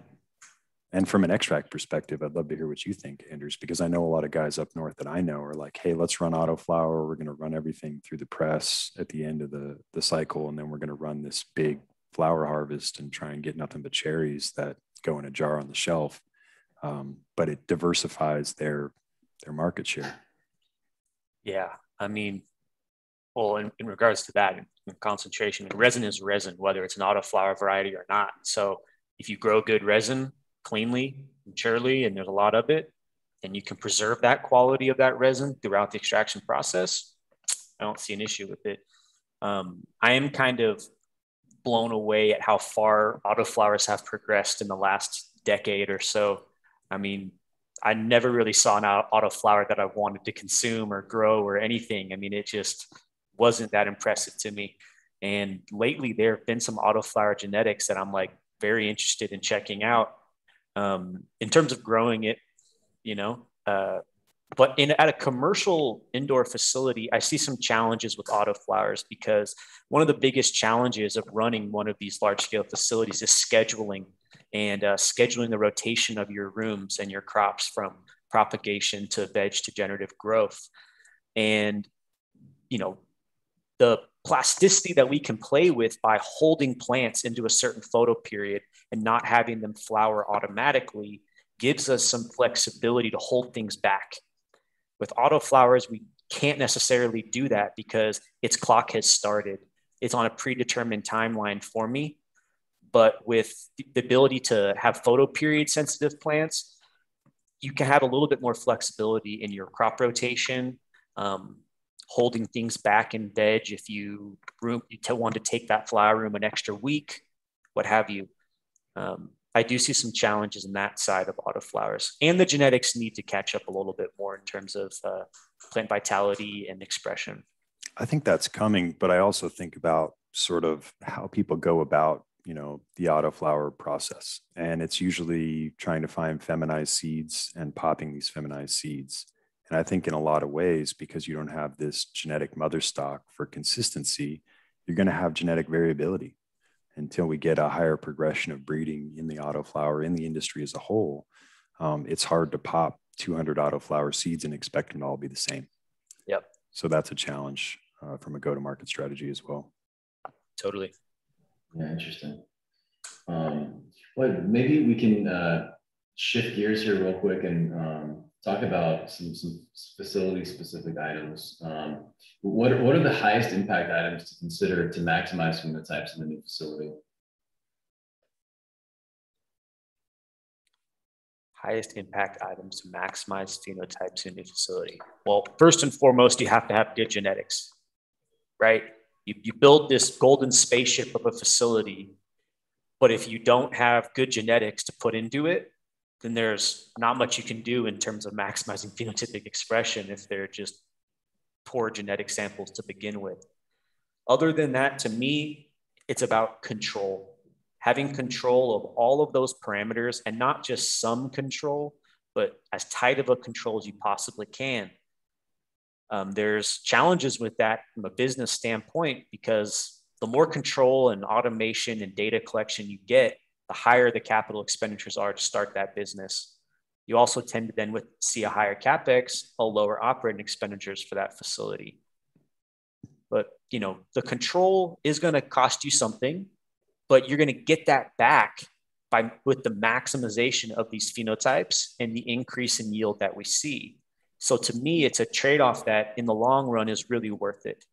And from an extract perspective, I'd love to hear what you think, Anders, because I know a lot of guys up north that I know are like, hey, let's run auto flower. We're going to run everything through the press at the end of the, the cycle. And then we're going to run this big flower harvest and try and get nothing but cherries that go in a jar on the shelf. Um, but it diversifies their their market share. Yeah. I mean, well, in, in regards to that concentration, resin is resin, whether it's an autoflower variety or not. So if you grow good resin cleanly and surely, and there's a lot of it, and you can preserve that quality of that resin throughout the extraction process, I don't see an issue with it. Um, I am kind of blown away at how far autoflowers have progressed in the last decade or so. I mean, I never really saw an autoflower that I wanted to consume or grow or anything. I mean, it just wasn't that impressive to me. And lately, there have been some autoflower genetics that I'm like very interested in checking out um, in terms of growing it, you know. Uh, but in at a commercial indoor facility, I see some challenges with autoflowers because one of the biggest challenges of running one of these large scale facilities is scheduling and uh, scheduling the rotation of your rooms and your crops from propagation to veg to generative growth. And, you know, the plasticity that we can play with by holding plants into a certain photo period and not having them flower automatically gives us some flexibility to hold things back. With autoflowers, we can't necessarily do that because its clock has started. It's on a predetermined timeline for me. But with the ability to have photo period sensitive plants, you can have a little bit more flexibility in your crop rotation. Um, holding things back in veg if you room you want to take that flower room an extra week, what have you. Um, I do see some challenges in that side of autoflowers, and the genetics need to catch up a little bit more in terms of uh, plant vitality and expression. I think that's coming, but I also think about sort of how people go about you know the autoflower process and it's usually trying to find feminized seeds and popping these feminized seeds and I think in a lot of ways, because you don't have this genetic mother stock for consistency, you're going to have genetic variability until we get a higher progression of breeding in the autoflower in the industry as a whole. Um, it's hard to pop 200 autoflower seeds and expect them to all be the same. Yep. So that's a challenge uh, from a go-to-market strategy as well. Totally. Yeah, interesting. Um, well, maybe we can uh, shift gears here real quick and um, talk about some, some facility specific items. Um, what, what are the highest impact items to consider to maximize phenotypes in the new facility? Highest impact items to maximize phenotypes in the new facility. Well, first and foremost, you have to have good genetics. right? You, you build this golden spaceship of a facility, but if you don't have good genetics to put into it, then there's not much you can do in terms of maximizing phenotypic expression if they're just poor genetic samples to begin with. Other than that, to me, it's about control. Having control of all of those parameters and not just some control, but as tight of a control as you possibly can. Um, there's challenges with that from a business standpoint because the more control and automation and data collection you get, the higher the capital expenditures are to start that business. You also tend to then with, see a higher capex, a lower operating expenditures for that facility. But you know, the control is going to cost you something, but you're going to get that back by with the maximization of these phenotypes and the increase in yield that we see. So to me, it's a trade-off that in the long run is really worth it.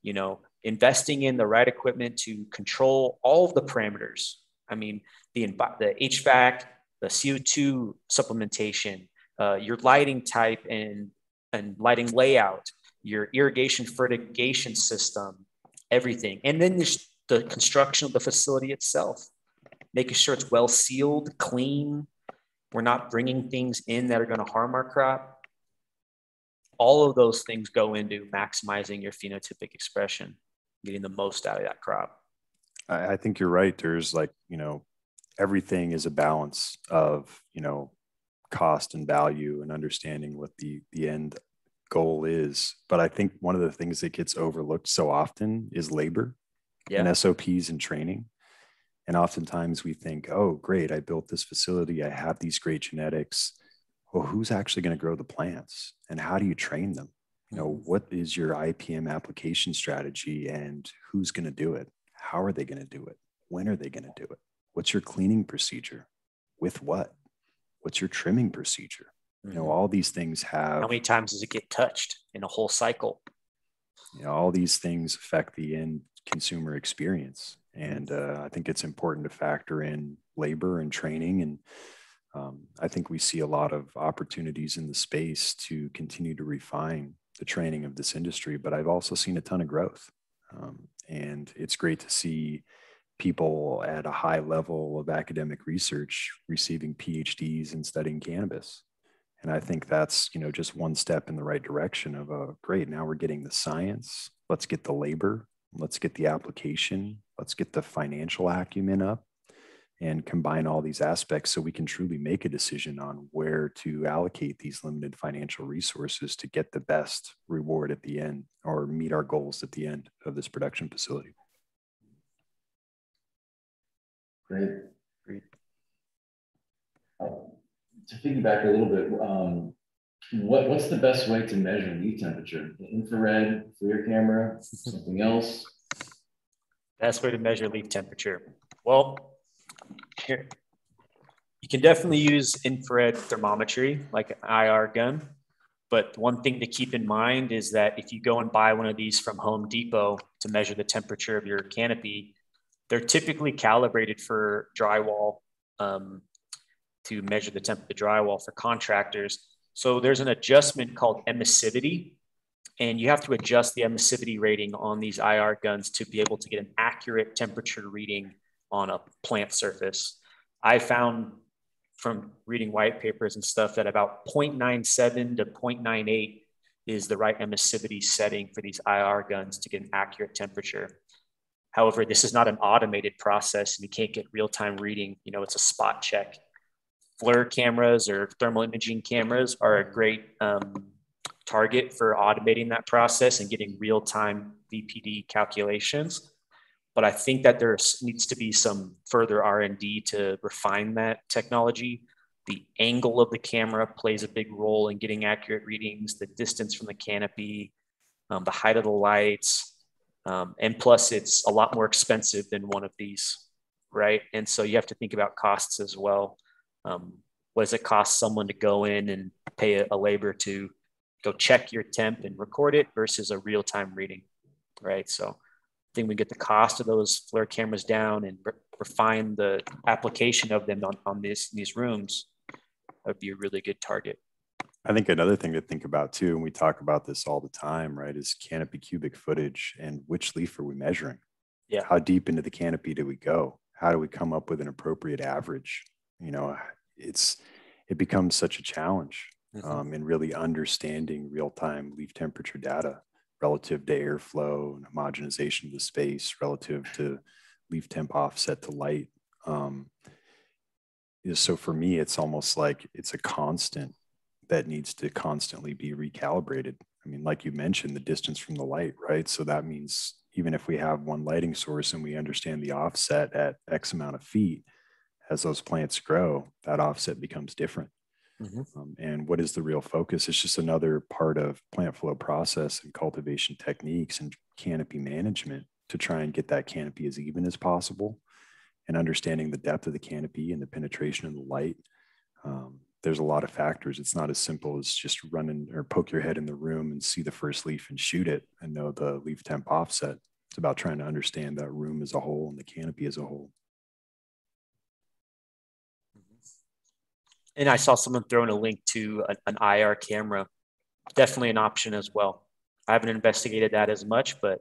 You know, investing in the right equipment to control all of the parameters. I mean, the, the HVAC, the CO2 supplementation, uh, your lighting type and, and lighting layout, your irrigation fertigation system, everything. And then there's the construction of the facility itself, making sure it's well sealed, clean. We're not bringing things in that are going to harm our crop. All of those things go into maximizing your phenotypic expression, getting the most out of that crop. I, I think you're right. There's like, you know, everything is a balance of, you know, cost and value and understanding what the the end goal is. But I think one of the things that gets overlooked so often is labor yeah. and SOPs and training. And oftentimes we think, oh, great, I built this facility, I have these great genetics. Well, who's actually going to grow the plants and how do you train them? You know, mm-hmm. what is your IPM application strategy and who's going to do it? How are they going to do it? When are they going to do it? What's your cleaning procedure? With what? What's your trimming procedure? You know, mm-hmm. all these things have. How many times does it get touched in a whole cycle? You know, all these things affect the end consumer experience. And uh, I think it's important to factor in labor and training. And um, I think we see a lot of opportunities in the space to continue to refine the training of this industry. But I've also seen a ton of growth. Um, and it's great to see people at a high level of academic research receiving PhDs and studying cannabis and i think that's you know just one step in the right direction of a uh, great now we're getting the science let's get the labor let's get the application let's get the financial acumen up and combine all these aspects so we can truly make a decision on where to allocate these limited financial resources to get the best reward at the end or meet our goals at the end of this production facility great great to piggyback a little bit, um, what, what's the best way to measure leaf temperature? Infrared, FLIR camera, something else? Best way to measure leaf temperature. Well, here, you can definitely use infrared thermometry, like an IR gun. But one thing to keep in mind is that if you go and buy one of these from Home Depot to measure the temperature of your canopy, they're typically calibrated for drywall um, to measure the temp of the drywall for contractors. So there's an adjustment called emissivity, and you have to adjust the emissivity rating on these IR guns to be able to get an accurate temperature reading on a plant surface. I found from reading white papers and stuff that about 0.97 to 0.98 is the right emissivity setting for these IR guns to get an accurate temperature. However, this is not an automated process and you can't get real-time reading. You know, it's a spot check. FLIR cameras or thermal imaging cameras are a great um, target for automating that process and getting real-time VPD calculations. But I think that there needs to be some further R&D to refine that technology. The angle of the camera plays a big role in getting accurate readings, the distance from the canopy, um, the height of the lights, um, and plus it's a lot more expensive than one of these, right? And so you have to think about costs as well. Um, what does it cost someone to go in and pay a, a labor to go check your temp and record it versus a real time reading, right? So think we get the cost of those FLIR cameras down and re- refine the application of them on, on these, these rooms. That would be a really good target. I think another thing to think about too, and we talk about this all the time, right, is canopy cubic footage and which leaf are we measuring? Yeah. How deep into the canopy do we go? How do we come up with an appropriate average? You know, it's it becomes such a challenge mm-hmm. um, in really understanding real time leaf temperature data relative to airflow and homogenization of the space relative to leaf temp offset to light. Um, so for me, it's almost like it's a constant that needs to constantly be recalibrated. I mean, like you mentioned, the distance from the light, right? So that means even if we have one lighting source and we understand the offset at X amount of feet, as those plants grow, that offset becomes different. Mm-hmm. Um, and what is the real focus? It's just another part of plant flow process and cultivation techniques and canopy management to try and get that canopy as even as possible and understanding the depth of the canopy and the penetration of the light. Um, there's a lot of factors. It's not as simple as just running or poke your head in the room and see the first leaf and shoot it and know the leaf temp offset. It's about trying to understand that room as a whole and the canopy as a whole. And I saw someone throwing a link to an, IR camera. Definitely an option as well. I haven't investigated that as much, but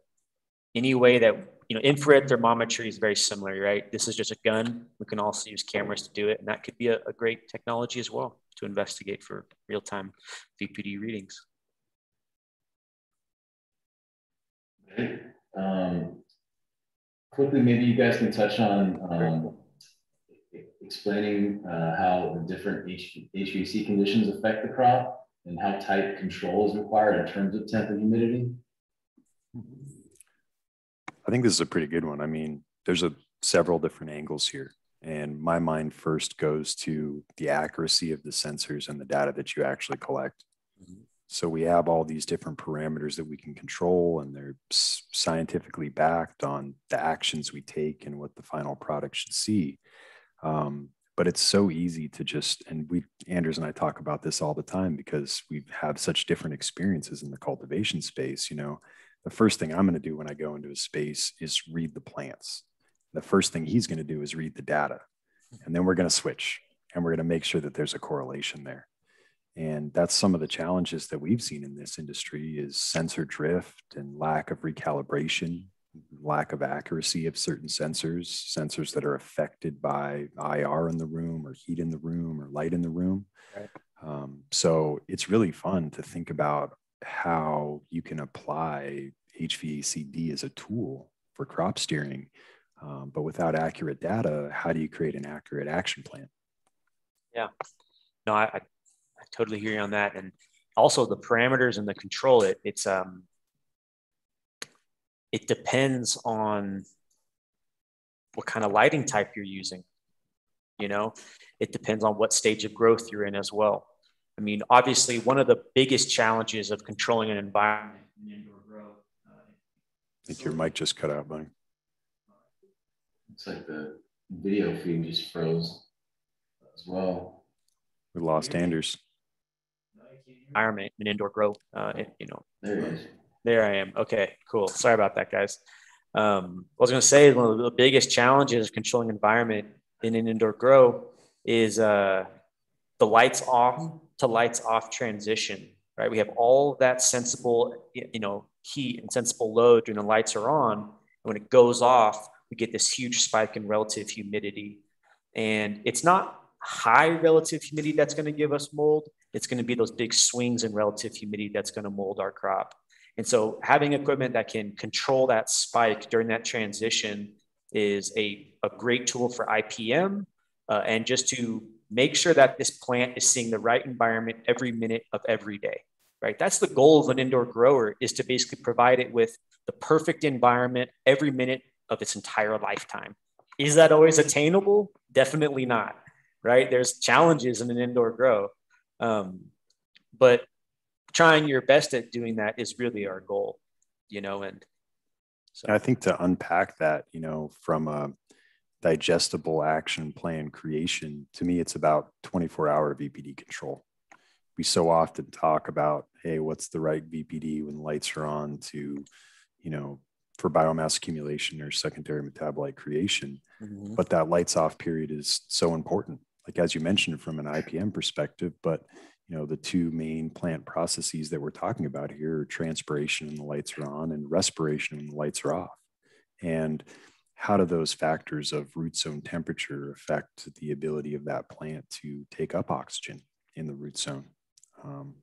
any way that you know infrared thermometry is very similar right this is just a gun we can also use cameras to do it and that could be a, a great technology as well to investigate for real-time vpd readings um, quickly maybe you guys can touch on um, explaining uh, how the different HVAC conditions affect the crop and how tight control is required in terms of temp and humidity I think this is a pretty good one. I mean, there's a several different angles here. And my mind first goes to the accuracy of the sensors and the data that you actually collect. Mm-hmm. So we have all these different parameters that we can control, and they're scientifically backed on the actions we take and what the final product should see. Um, but it's so easy to just, and we, Anders and I talk about this all the time because we have such different experiences in the cultivation space. You know, the first thing I'm going to do when I go into a space is read the plants. The first thing he's going to do is read the data. And then we're going to switch and we're going to make sure that there's a correlation there. And that's some of the challenges that we've seen in this industry is sensor drift and lack of recalibration, lack of accuracy of certain sensors, sensors that are affected by IR in the room or heat in the room or light in the room. Right. Um, so it's really fun to think about how you can apply HVACD as a tool for crop steering. Um, but without accurate data, how do you create an accurate action plan? Yeah, no, I, I, totally hear you on that. And also the parameters and the control, it, it's, um, it depends on what kind of lighting type you're using. You know, it depends on what stage of growth you're in as well. I mean, obviously, one of the biggest challenges of controlling an environment in indoor growth. Uh, I think your mic just cut out, buddy. Looks like the video feed just froze as well. We lost Anders. Environment in indoor growth. Uh, you know. There he is. There I am. Okay, cool. Sorry about that, guys. Um, I was going to say one of the biggest challenges of controlling environment in an indoor grow is uh, the lights off to lights off transition, right? We have all that sensible, you know, heat and sensible load when the lights are on. And when it goes off, we get this huge spike in relative humidity. And it's not high relative humidity that's going to give us mold. It's going to be those big swings in relative humidity that's going to mold our crop. And so having equipment that can control that spike during that transition is a, a great tool for IPM uh, and just to make sure that this plant is seeing the right environment every minute of every day right? That's the goal of an indoor grower is to basically provide it with the perfect environment every minute of its entire lifetime. Is that always attainable? Definitely not right? There's challenges in an indoor grow um, but trying your best at doing that is really our goal you know and so i think to unpack that you know from a digestible action plan creation, to me, it's about 24 hour VPD control. We so often talk about, hey, what's the right VPD when lights are on to, you know, for biomass accumulation or secondary metabolite creation. Mm-hmm. But that lights off period is so important. Like as you mentioned from an IPM perspective, but you know, the two main plant processes that we're talking about here are transpiration when the lights are on and respiration when the lights are off. And how do those factors of root zone temperature affect the ability of that plant to take up oxygen in the root zone? Um,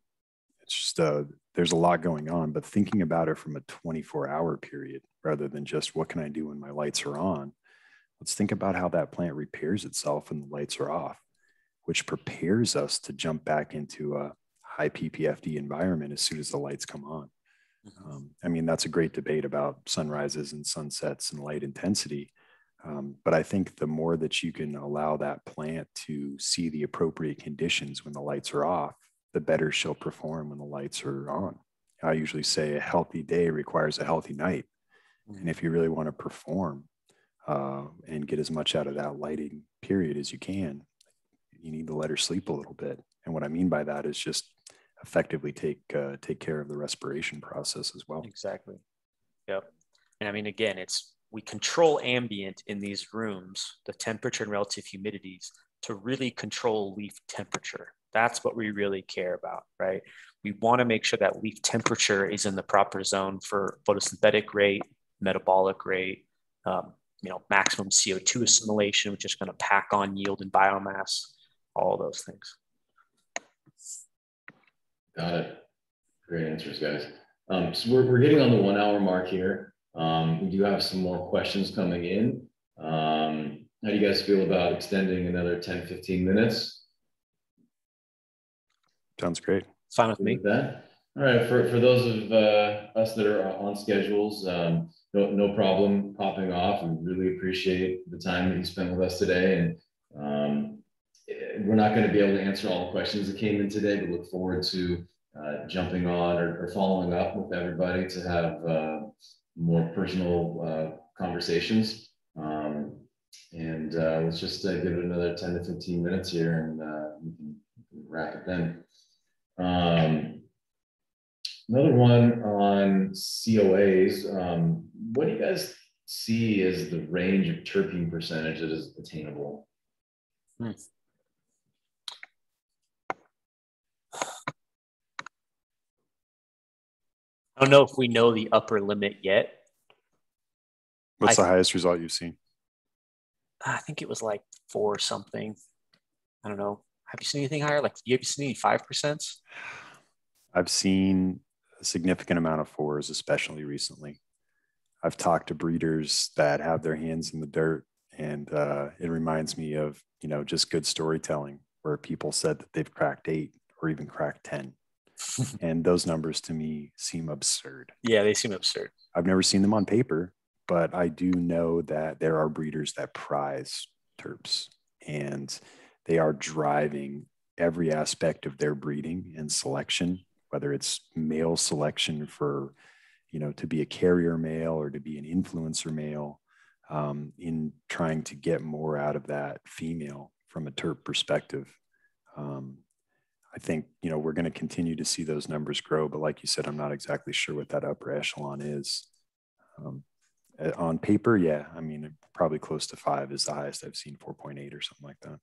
it's just uh, there's a lot going on, but thinking about it from a 24 hour period rather than just what can I do when my lights are on, let's think about how that plant repairs itself when the lights are off which prepares us to jump back into a high PPFD environment as soon as the lights come on. Mm-hmm. Um, I mean, that's a great debate about sunrises and sunsets and light intensity. Um, but I think the more that you can allow that plant to see the appropriate conditions when the lights are off, the better she'll perform when the lights are on. I usually say a healthy day requires a healthy night. Mm-hmm. And if you really want to perform uh, and get as much out of that lighting period as you can, you need to let her sleep a little bit. And what I mean by that is just effectively take uh, take care of the respiration process as well. Exactly. Yep. And I mean, again, it's we control ambient in these rooms, the temperature and relative humidities, to really control leaf temperature. That's what we really care about, right? We want to make sure that leaf temperature is in the proper zone for photosynthetic rate, metabolic rate, um, you know, maximum CO2 assimilation, which is going to pack on yield and biomass all those things. Got it. Great answers, guys. Um, so we're, we're getting on the one hour mark here. Um, we do have some more questions coming in. Um, how do you guys feel about extending another 10, 15 minutes? Sounds great. Fine with me. With that. All right. For, for those of uh, us that are on schedules, um, no, no problem popping off. We really appreciate the time that you spent with us today. And um, we're not going to be able to answer all the questions that came in today, but look forward to uh, jumping on or, or, following up with everybody to have uh, more personal uh, conversations. Um, and uh, let's just uh, give it another 10 to 15 minutes here and uh, we can wrap it then. Um, another one on COAs. Um, what do you guys see as the range of terpene percentage that is attainable? Hmm. I don't know if we know the upper limit yet. What's I, the highest result you've seen? I think it was like four something. I don't know. Have you seen anything higher? Like, have you seen any five percent? I've seen a significant amount of fours, especially recently. I've talked to breeders that have their hands in the dirt, and uh, it reminds me of you know just good storytelling, where people said that they've cracked eight or even cracked ten and those numbers to me seem absurd. Yeah, they seem absurd. I've never seen them on paper, but I do know that there are breeders that prize terps and they are driving every aspect of their breeding and selection, whether it's male selection for, you know, to be a carrier male or to be an influencer male, um, in trying to get more out of that female from a terp perspective. Um, I think you know we're going to continue to see those numbers grow, but like you said, I'm not exactly sure what that upper echelon is. Um, eh, on paper, yeah, I mean probably close to five is the highest I've seen, 4.8 or something like that.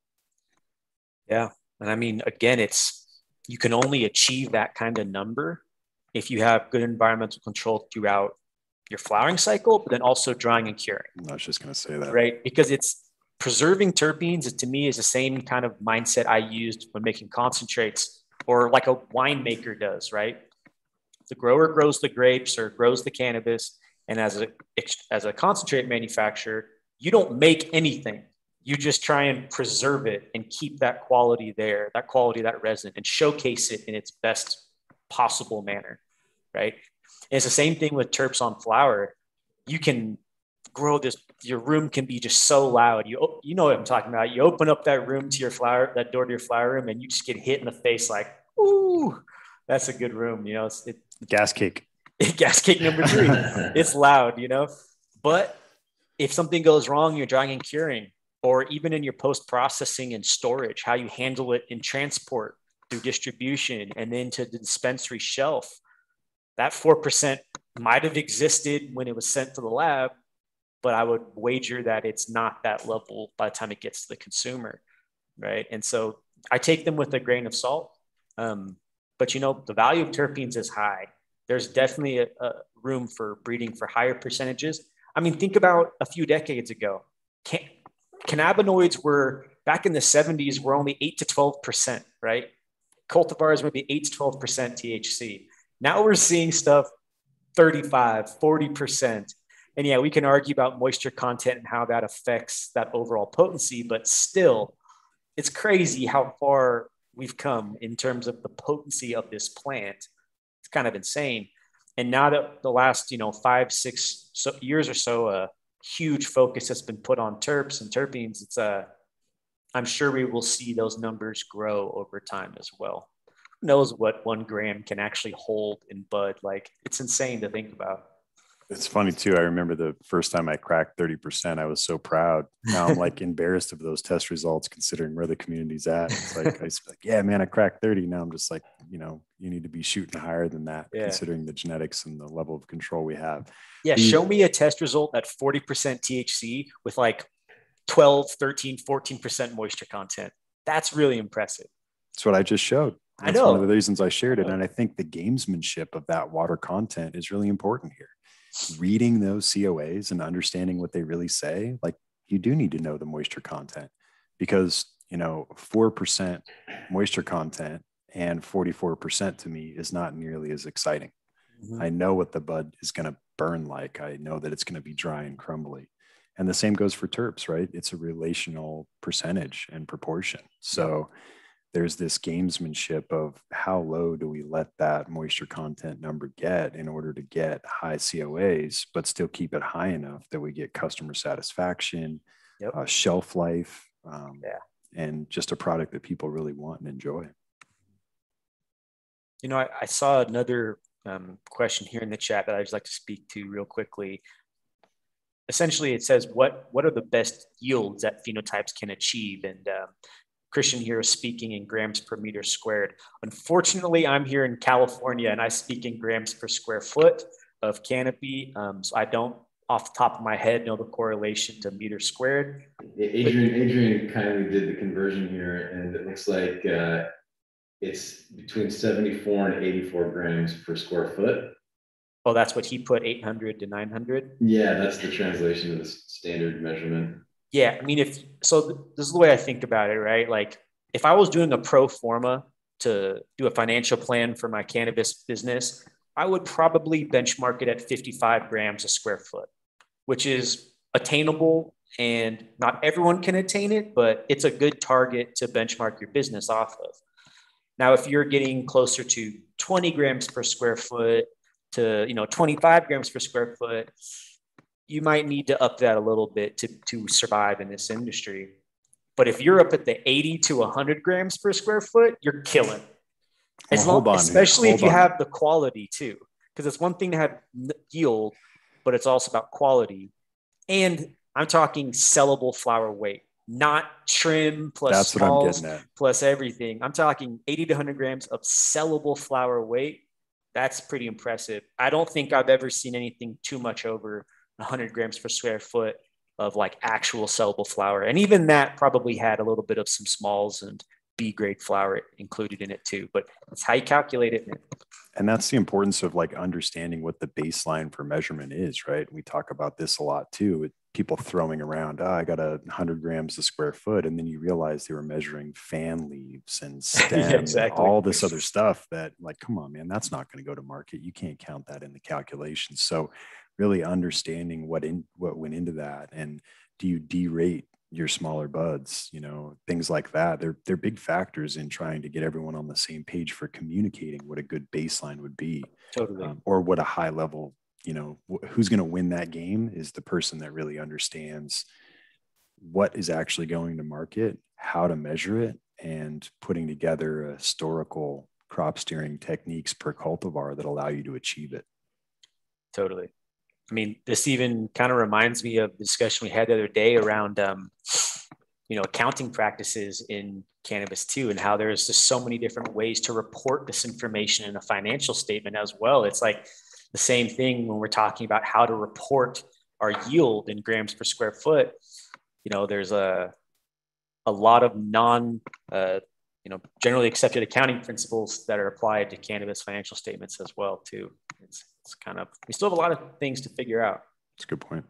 Yeah, and I mean again, it's you can only achieve that kind of number if you have good environmental control throughout your flowering cycle, but then also drying and curing. I was just going to say that, right? Because it's preserving terpenes to me is the same kind of mindset I used when making concentrates or like a winemaker does, right? The grower grows the grapes or grows the cannabis. And as a, as a concentrate manufacturer, you don't make anything. You just try and preserve it and keep that quality there, that quality, that resin, and showcase it in its best possible manner, right? And it's the same thing with terps on flower. You can grow this your room can be just so loud. You you know what i'm talking about. You open up that room to your flower that door to your flower room and you just get hit in the face like ooh that's a good room you know? It's it, gas cake. Gas cake number three. It's loud you know? But if something goes wrong you're drying and curing or even in your post processing and storage how you handle it in transport through distribution and then to the dispensary shelf that 4% might have existed when it was sent to the lab but I would wager that it's not that level by the time it gets to the consumer, right? And so I take them with a grain of salt. Um, but you know, the value of terpenes is high. There's definitely a, a room for breeding for higher percentages. I mean, think about a few decades ago. Can, cannabinoids were back in the 70s were only 8 to 12%, right? Cultivars would be 8 to 12% THC. Now we're seeing stuff 35, 40%. And yeah, we can argue about moisture content and how that affects that overall potency, but still, it's crazy how far we've come in terms of the potency of this plant. It's kind of insane. And now that the last, you know, five, six so years or so, a huge focus has been put on terps and terpenes. It's a, uh, I'm sure we will see those numbers grow over time as well. Who knows what one gram can actually hold in bud? Like it's insane to think about. It's funny too. I remember the first time I cracked 30%, I was so proud. Now I'm like embarrassed of those test results considering where the community's at. It's like, I was like, yeah, man, I cracked 30. Now I'm just like, you know, you need to be shooting higher than that, yeah. considering the genetics and the level of control we have. Yeah. The, show me a test result at 40% THC with like 12, 13, 14% moisture content. That's really impressive. That's what I just showed. That's I know. one of the reasons I shared it. And I think the gamesmanship of that water content is really important here reading those COAs and understanding what they really say, like you do need to know the moisture content because, you know, 4% moisture content and 44% to me is not nearly as exciting. Mm-hmm. I know what the bud is going to burn like. I know that it's going to be dry and crumbly. And the same goes for terps, right? It's a relational percentage and proportion. So, there's this gamesmanship of how low do we let that moisture content number get in order to get high COAs, but still keep it high enough that we get customer satisfaction, yep. uh, shelf life, um, yeah. and just a product that people really want and enjoy. You know, I, I saw another um, question here in the chat that I'd just like to speak to real quickly. Essentially, it says, "What what are the best yields that phenotypes can achieve?" And um, Christian here is speaking in grams per meter squared. Unfortunately, I'm here in California and I speak in grams per square foot of canopy. Um, so I don't, off the top of my head, know the correlation to meter squared. Adrian, Adrian kindly did the conversion here, and it looks like uh, it's between 74 and 84 grams per square foot. Oh, that's what he put 800 to 900? Yeah, that's the translation of the standard measurement yeah, I mean, if so, this is the way I think about it, right? Like, if I was doing a pro forma to do a financial plan for my cannabis business, I would probably benchmark it at 55 grams a square foot, which is attainable and not everyone can attain it, but it's a good target to benchmark your business off of. Now, if you're getting closer to 20 grams per square foot to, you know, 25 grams per square foot, you might need to up that a little bit to, to survive in this industry. But if you're up at the 80 to 100 grams per square foot, you're killing. As well, long, especially if you on. have the quality too, because it's one thing to have yield, but it's also about quality. And I'm talking sellable flower weight, not trim plus That's smalls, plus everything. I'm talking 80 to 100 grams of sellable flower weight. That's pretty impressive. I don't think I've ever seen anything too much over 100 grams per square foot of like actual sellable flower. And even that probably had a little bit of some smalls and B grade flower included in it too. But that's how you calculate it. And that's the importance of like understanding what the baseline for measurement is, right? We talk about this a lot too. With people throwing around, oh, I got a hundred grams a square foot, and then you realize they were measuring fan leaves and stem, yeah, exactly. and all this other stuff. That like, come on, man, that's not going to go to market. You can't count that in the calculation. So really understanding what in what went into that and do you derate your smaller buds you know things like that. They're they're big factors in trying to get everyone on the same page for communicating what a good baseline would be totally. um, or what a high level you know wh- who's going to win that game is the person that really understands what is actually going to market how to measure it and putting together a historical crop steering techniques per cultivar that allow you to achieve it. Totally I mean, this even kind of reminds me of the discussion we had the other day around, um, you know, accounting practices in cannabis too, and how there's just so many different ways to report this information in a financial statement as well. It's like the same thing when we're talking about how to report our yield in grams per square foot. You know, there's a a lot of non uh, you know, generally accepted accounting principles that are applied to cannabis financial statements as well too. It's, it's kind of, we still have a lot of things to figure out. That's a good point.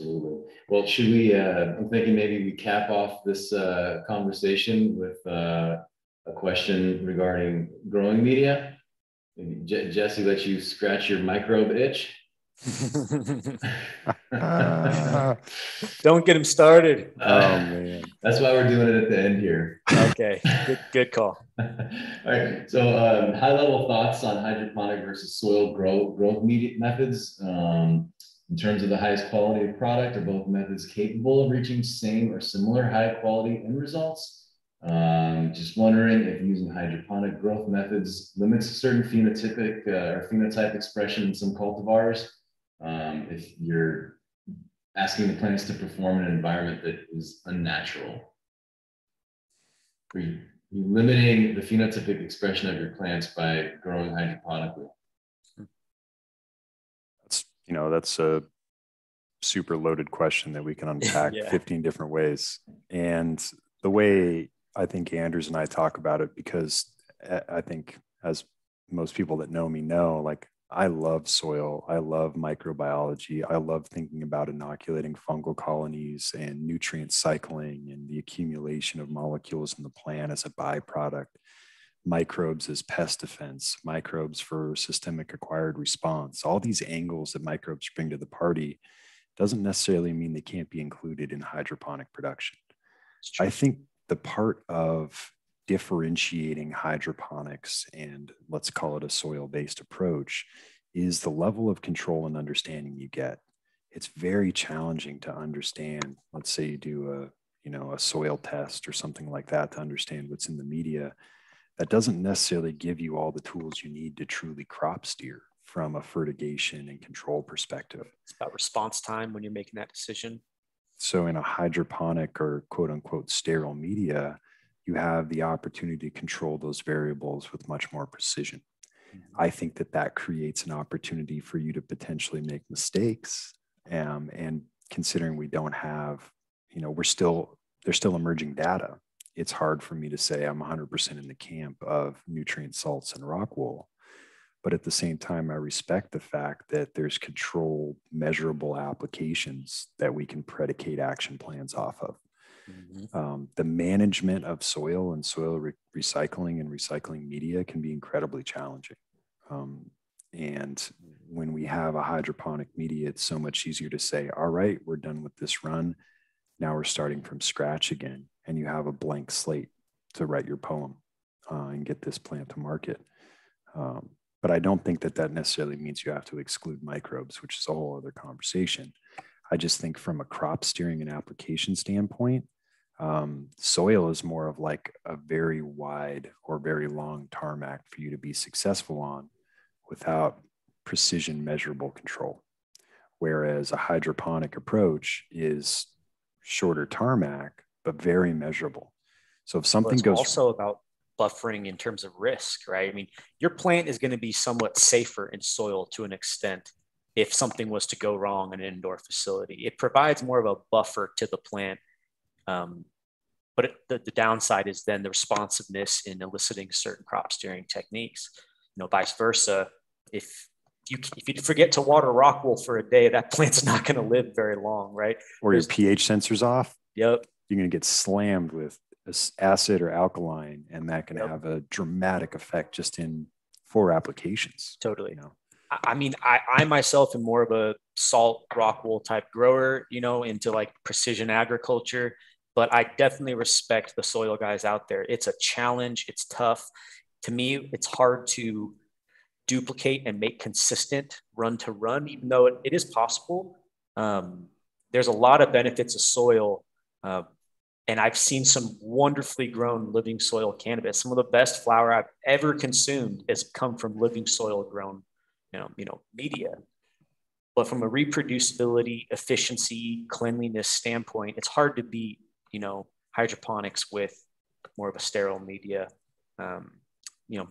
Absolutely. Well, should we, uh, I'm thinking maybe we cap off this, uh, conversation with, uh, a question regarding growing media. Maybe Je- Jesse let you scratch your microbe itch. Ah. Don't get him started. oh man. That's why we're doing it at the end here. Okay, good, good call. All right, so um, high level thoughts on hydroponic versus soil grow, growth media methods. Um, in terms of the highest quality of product, are both methods capable of reaching same or similar high quality end results? Um, just wondering if using hydroponic growth methods limits certain phenotypic uh, or phenotype expression in some cultivars. Um, if you're asking the plants to perform in an environment that is unnatural. Limiting the phenotypic expression of your plants by growing hydroponically? That's you know, that's a super loaded question that we can unpack Yeah. 15 different ways. And the way I think Anders and I talk about it, because I- I think as most people that know me know, like I love soil, I love microbiology, I love thinking about inoculating fungal colonies and nutrient cycling and the accumulation of molecules in the plant as a byproduct, microbes as pest defense, microbes for systemic acquired response. All these angles that microbes bring to the party doesn't necessarily mean they can't be included in hydroponic production. I think the part of differentiating hydroponics and let's call it a soil based approach is the level of control and understanding you get. It's very challenging to understand. Let's say you do a you know a soil test or something like that to understand what's in the media. That doesn't necessarily give you all the tools you need to truly crop steer from a fertigation and control perspective. It's about response time when you're making that decision. So, in a hydroponic or quote unquote sterile media, you have the opportunity to control those variables with much more precision. I think that that creates an opportunity for you to potentially make mistakes. Um, and considering we don't have, you know, we're still, there's still emerging data. It's hard for me to say I'm 100% in the camp of nutrient salts and rock wool. But at the same time, I respect the fact that there's controlled, measurable applications that we can predicate action plans off of. Mhm. Um, the management of soil and soil re- recycling and recycling media can be incredibly challenging. Um, and when we have a hydroponic media, it's so much easier to say, all right, we're done with this run. Now we're starting from scratch again. And you have a blank slate to write your poem uh, and get this plant to market. Um, but I don't think that that necessarily means you have to exclude microbes, which is a whole other conversation. I just think from a crop steering and application standpoint, um, soil is more of like a very wide or very long tarmac for you to be successful on without precision measurable control. Whereas a hydroponic approach is shorter tarmac, but very measurable. So if Well, something it's goes also about buffering in terms of risk, right? I mean, your plant is going to be somewhat safer in soil to an extent if something was to go wrong in an indoor facility. It provides more of a buffer to the plant. Um, but it, the, the downside is then the responsiveness in eliciting certain crop steering techniques. You know, vice versa. If you if you forget to water rock wool for a day, that plant's not going to live very long, right? or your pH sensors off, Yep. you're going to get slammed with acid or alkaline, and that can Yep. have a dramatic effect just in four applications. Totally. You know, I I mean, I, I myself am more of a salt rock wool type grower, you know, into like precision agriculture. But I definitely respect the soil guys out there. It's a challenge. It's tough. To me, it's hard to duplicate and make consistent run to run, even though it, it is possible. Um, there's a lot of benefits of soil. Uh, and I've seen some wonderfully grown living soil cannabis. Some of the best flower I've ever consumed has come from living soil grown you know, you know, media. But from a reproducibility, efficiency, cleanliness standpoint, it's hard to beat, you know, hydroponics with more of a sterile media. Um, you know,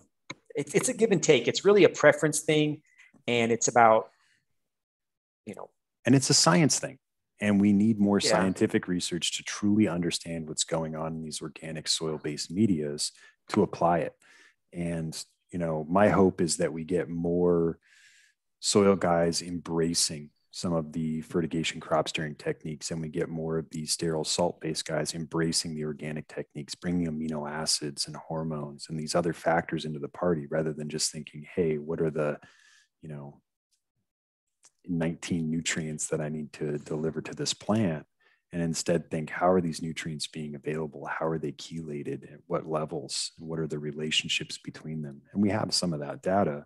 it, it's a give and take. It's really a preference thing, and it's about, you know, and it's a science thing. and we need more yeah. scientific research to truly understand what's going on in these organic soil-based medias to apply it. And you know, my hope is that we get more soil guys embracing some of the fertigation crop steering techniques and we get more of these sterile salt-based guys embracing the organic techniques bringing amino acids and hormones and these other factors into the party rather than just thinking hey what are the you know 19 nutrients that I need to deliver to this plant? And instead think how are these nutrients being available? How are they chelated? At what levels? What are the relationships between them? And we have some of that data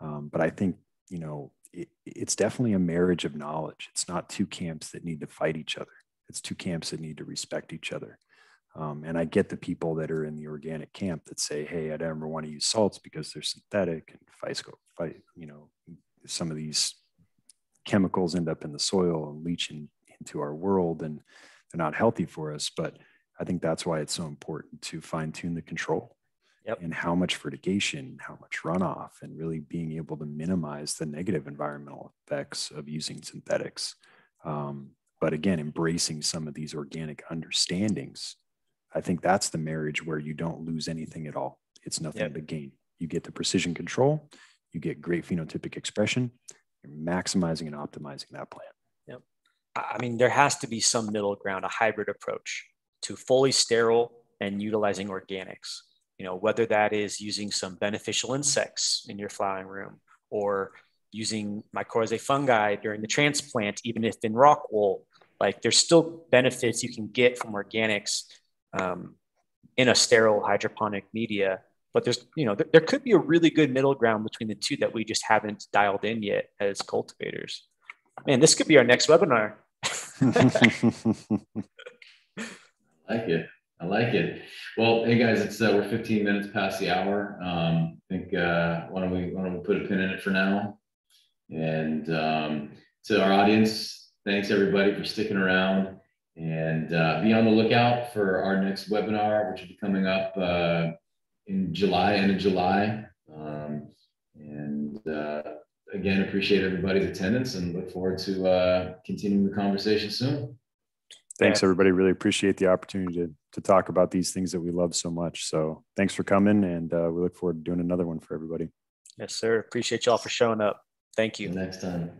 um, but i think you know it, it's definitely a marriage of knowledge. It's not two camps that need to fight each other. It's two camps that need to respect each other. Um, and i get the people that are in the organic camp that say hey i don't ever want to use salts because they're synthetic and you know some of these chemicals end up in the soil and leaching into our world and they're not healthy for us. But i think that's why it's so important to fine tune the control yep. and how much fertigation how much runoff and really being able to minimize the negative environmental effects of using synthetics um, but again embracing some of these organic understandings i think that's the marriage where you don't lose anything at all it's nothing yep. but gain you get the precision control you get great phenotypic expression you're maximizing and optimizing that plant. Yep. I mean, there has to be some middle ground, a hybrid approach to fully sterile and utilizing organics. You know, whether that is using some beneficial insects in your flowering room or using mycorrhizae fungi during the transplant, even if in rock wool, like there's still benefits you can get from organics um, in a sterile hydroponic media but there's you know there, there could be a really good middle ground between the two that we just haven't dialed in yet as cultivators. Man this could be our next webinar. I like it i like it well hey guys it's uh, we're 15 minutes past the hour um, i think uh, why don't we why don't we put a pin in it for now and um, to our audience thanks everybody for sticking around and uh, be on the lookout for our next webinar which will be coming up uh, in July, end of July. Um, and uh, again, appreciate everybody's attendance and look forward to uh, continuing the conversation soon. Thanks, everybody. Really appreciate the opportunity to, to talk about these things that we love so much. So thanks for coming, and uh, we look forward to doing another one for everybody. Yes, sir. Appreciate y'all for showing up. Thank you. Next time.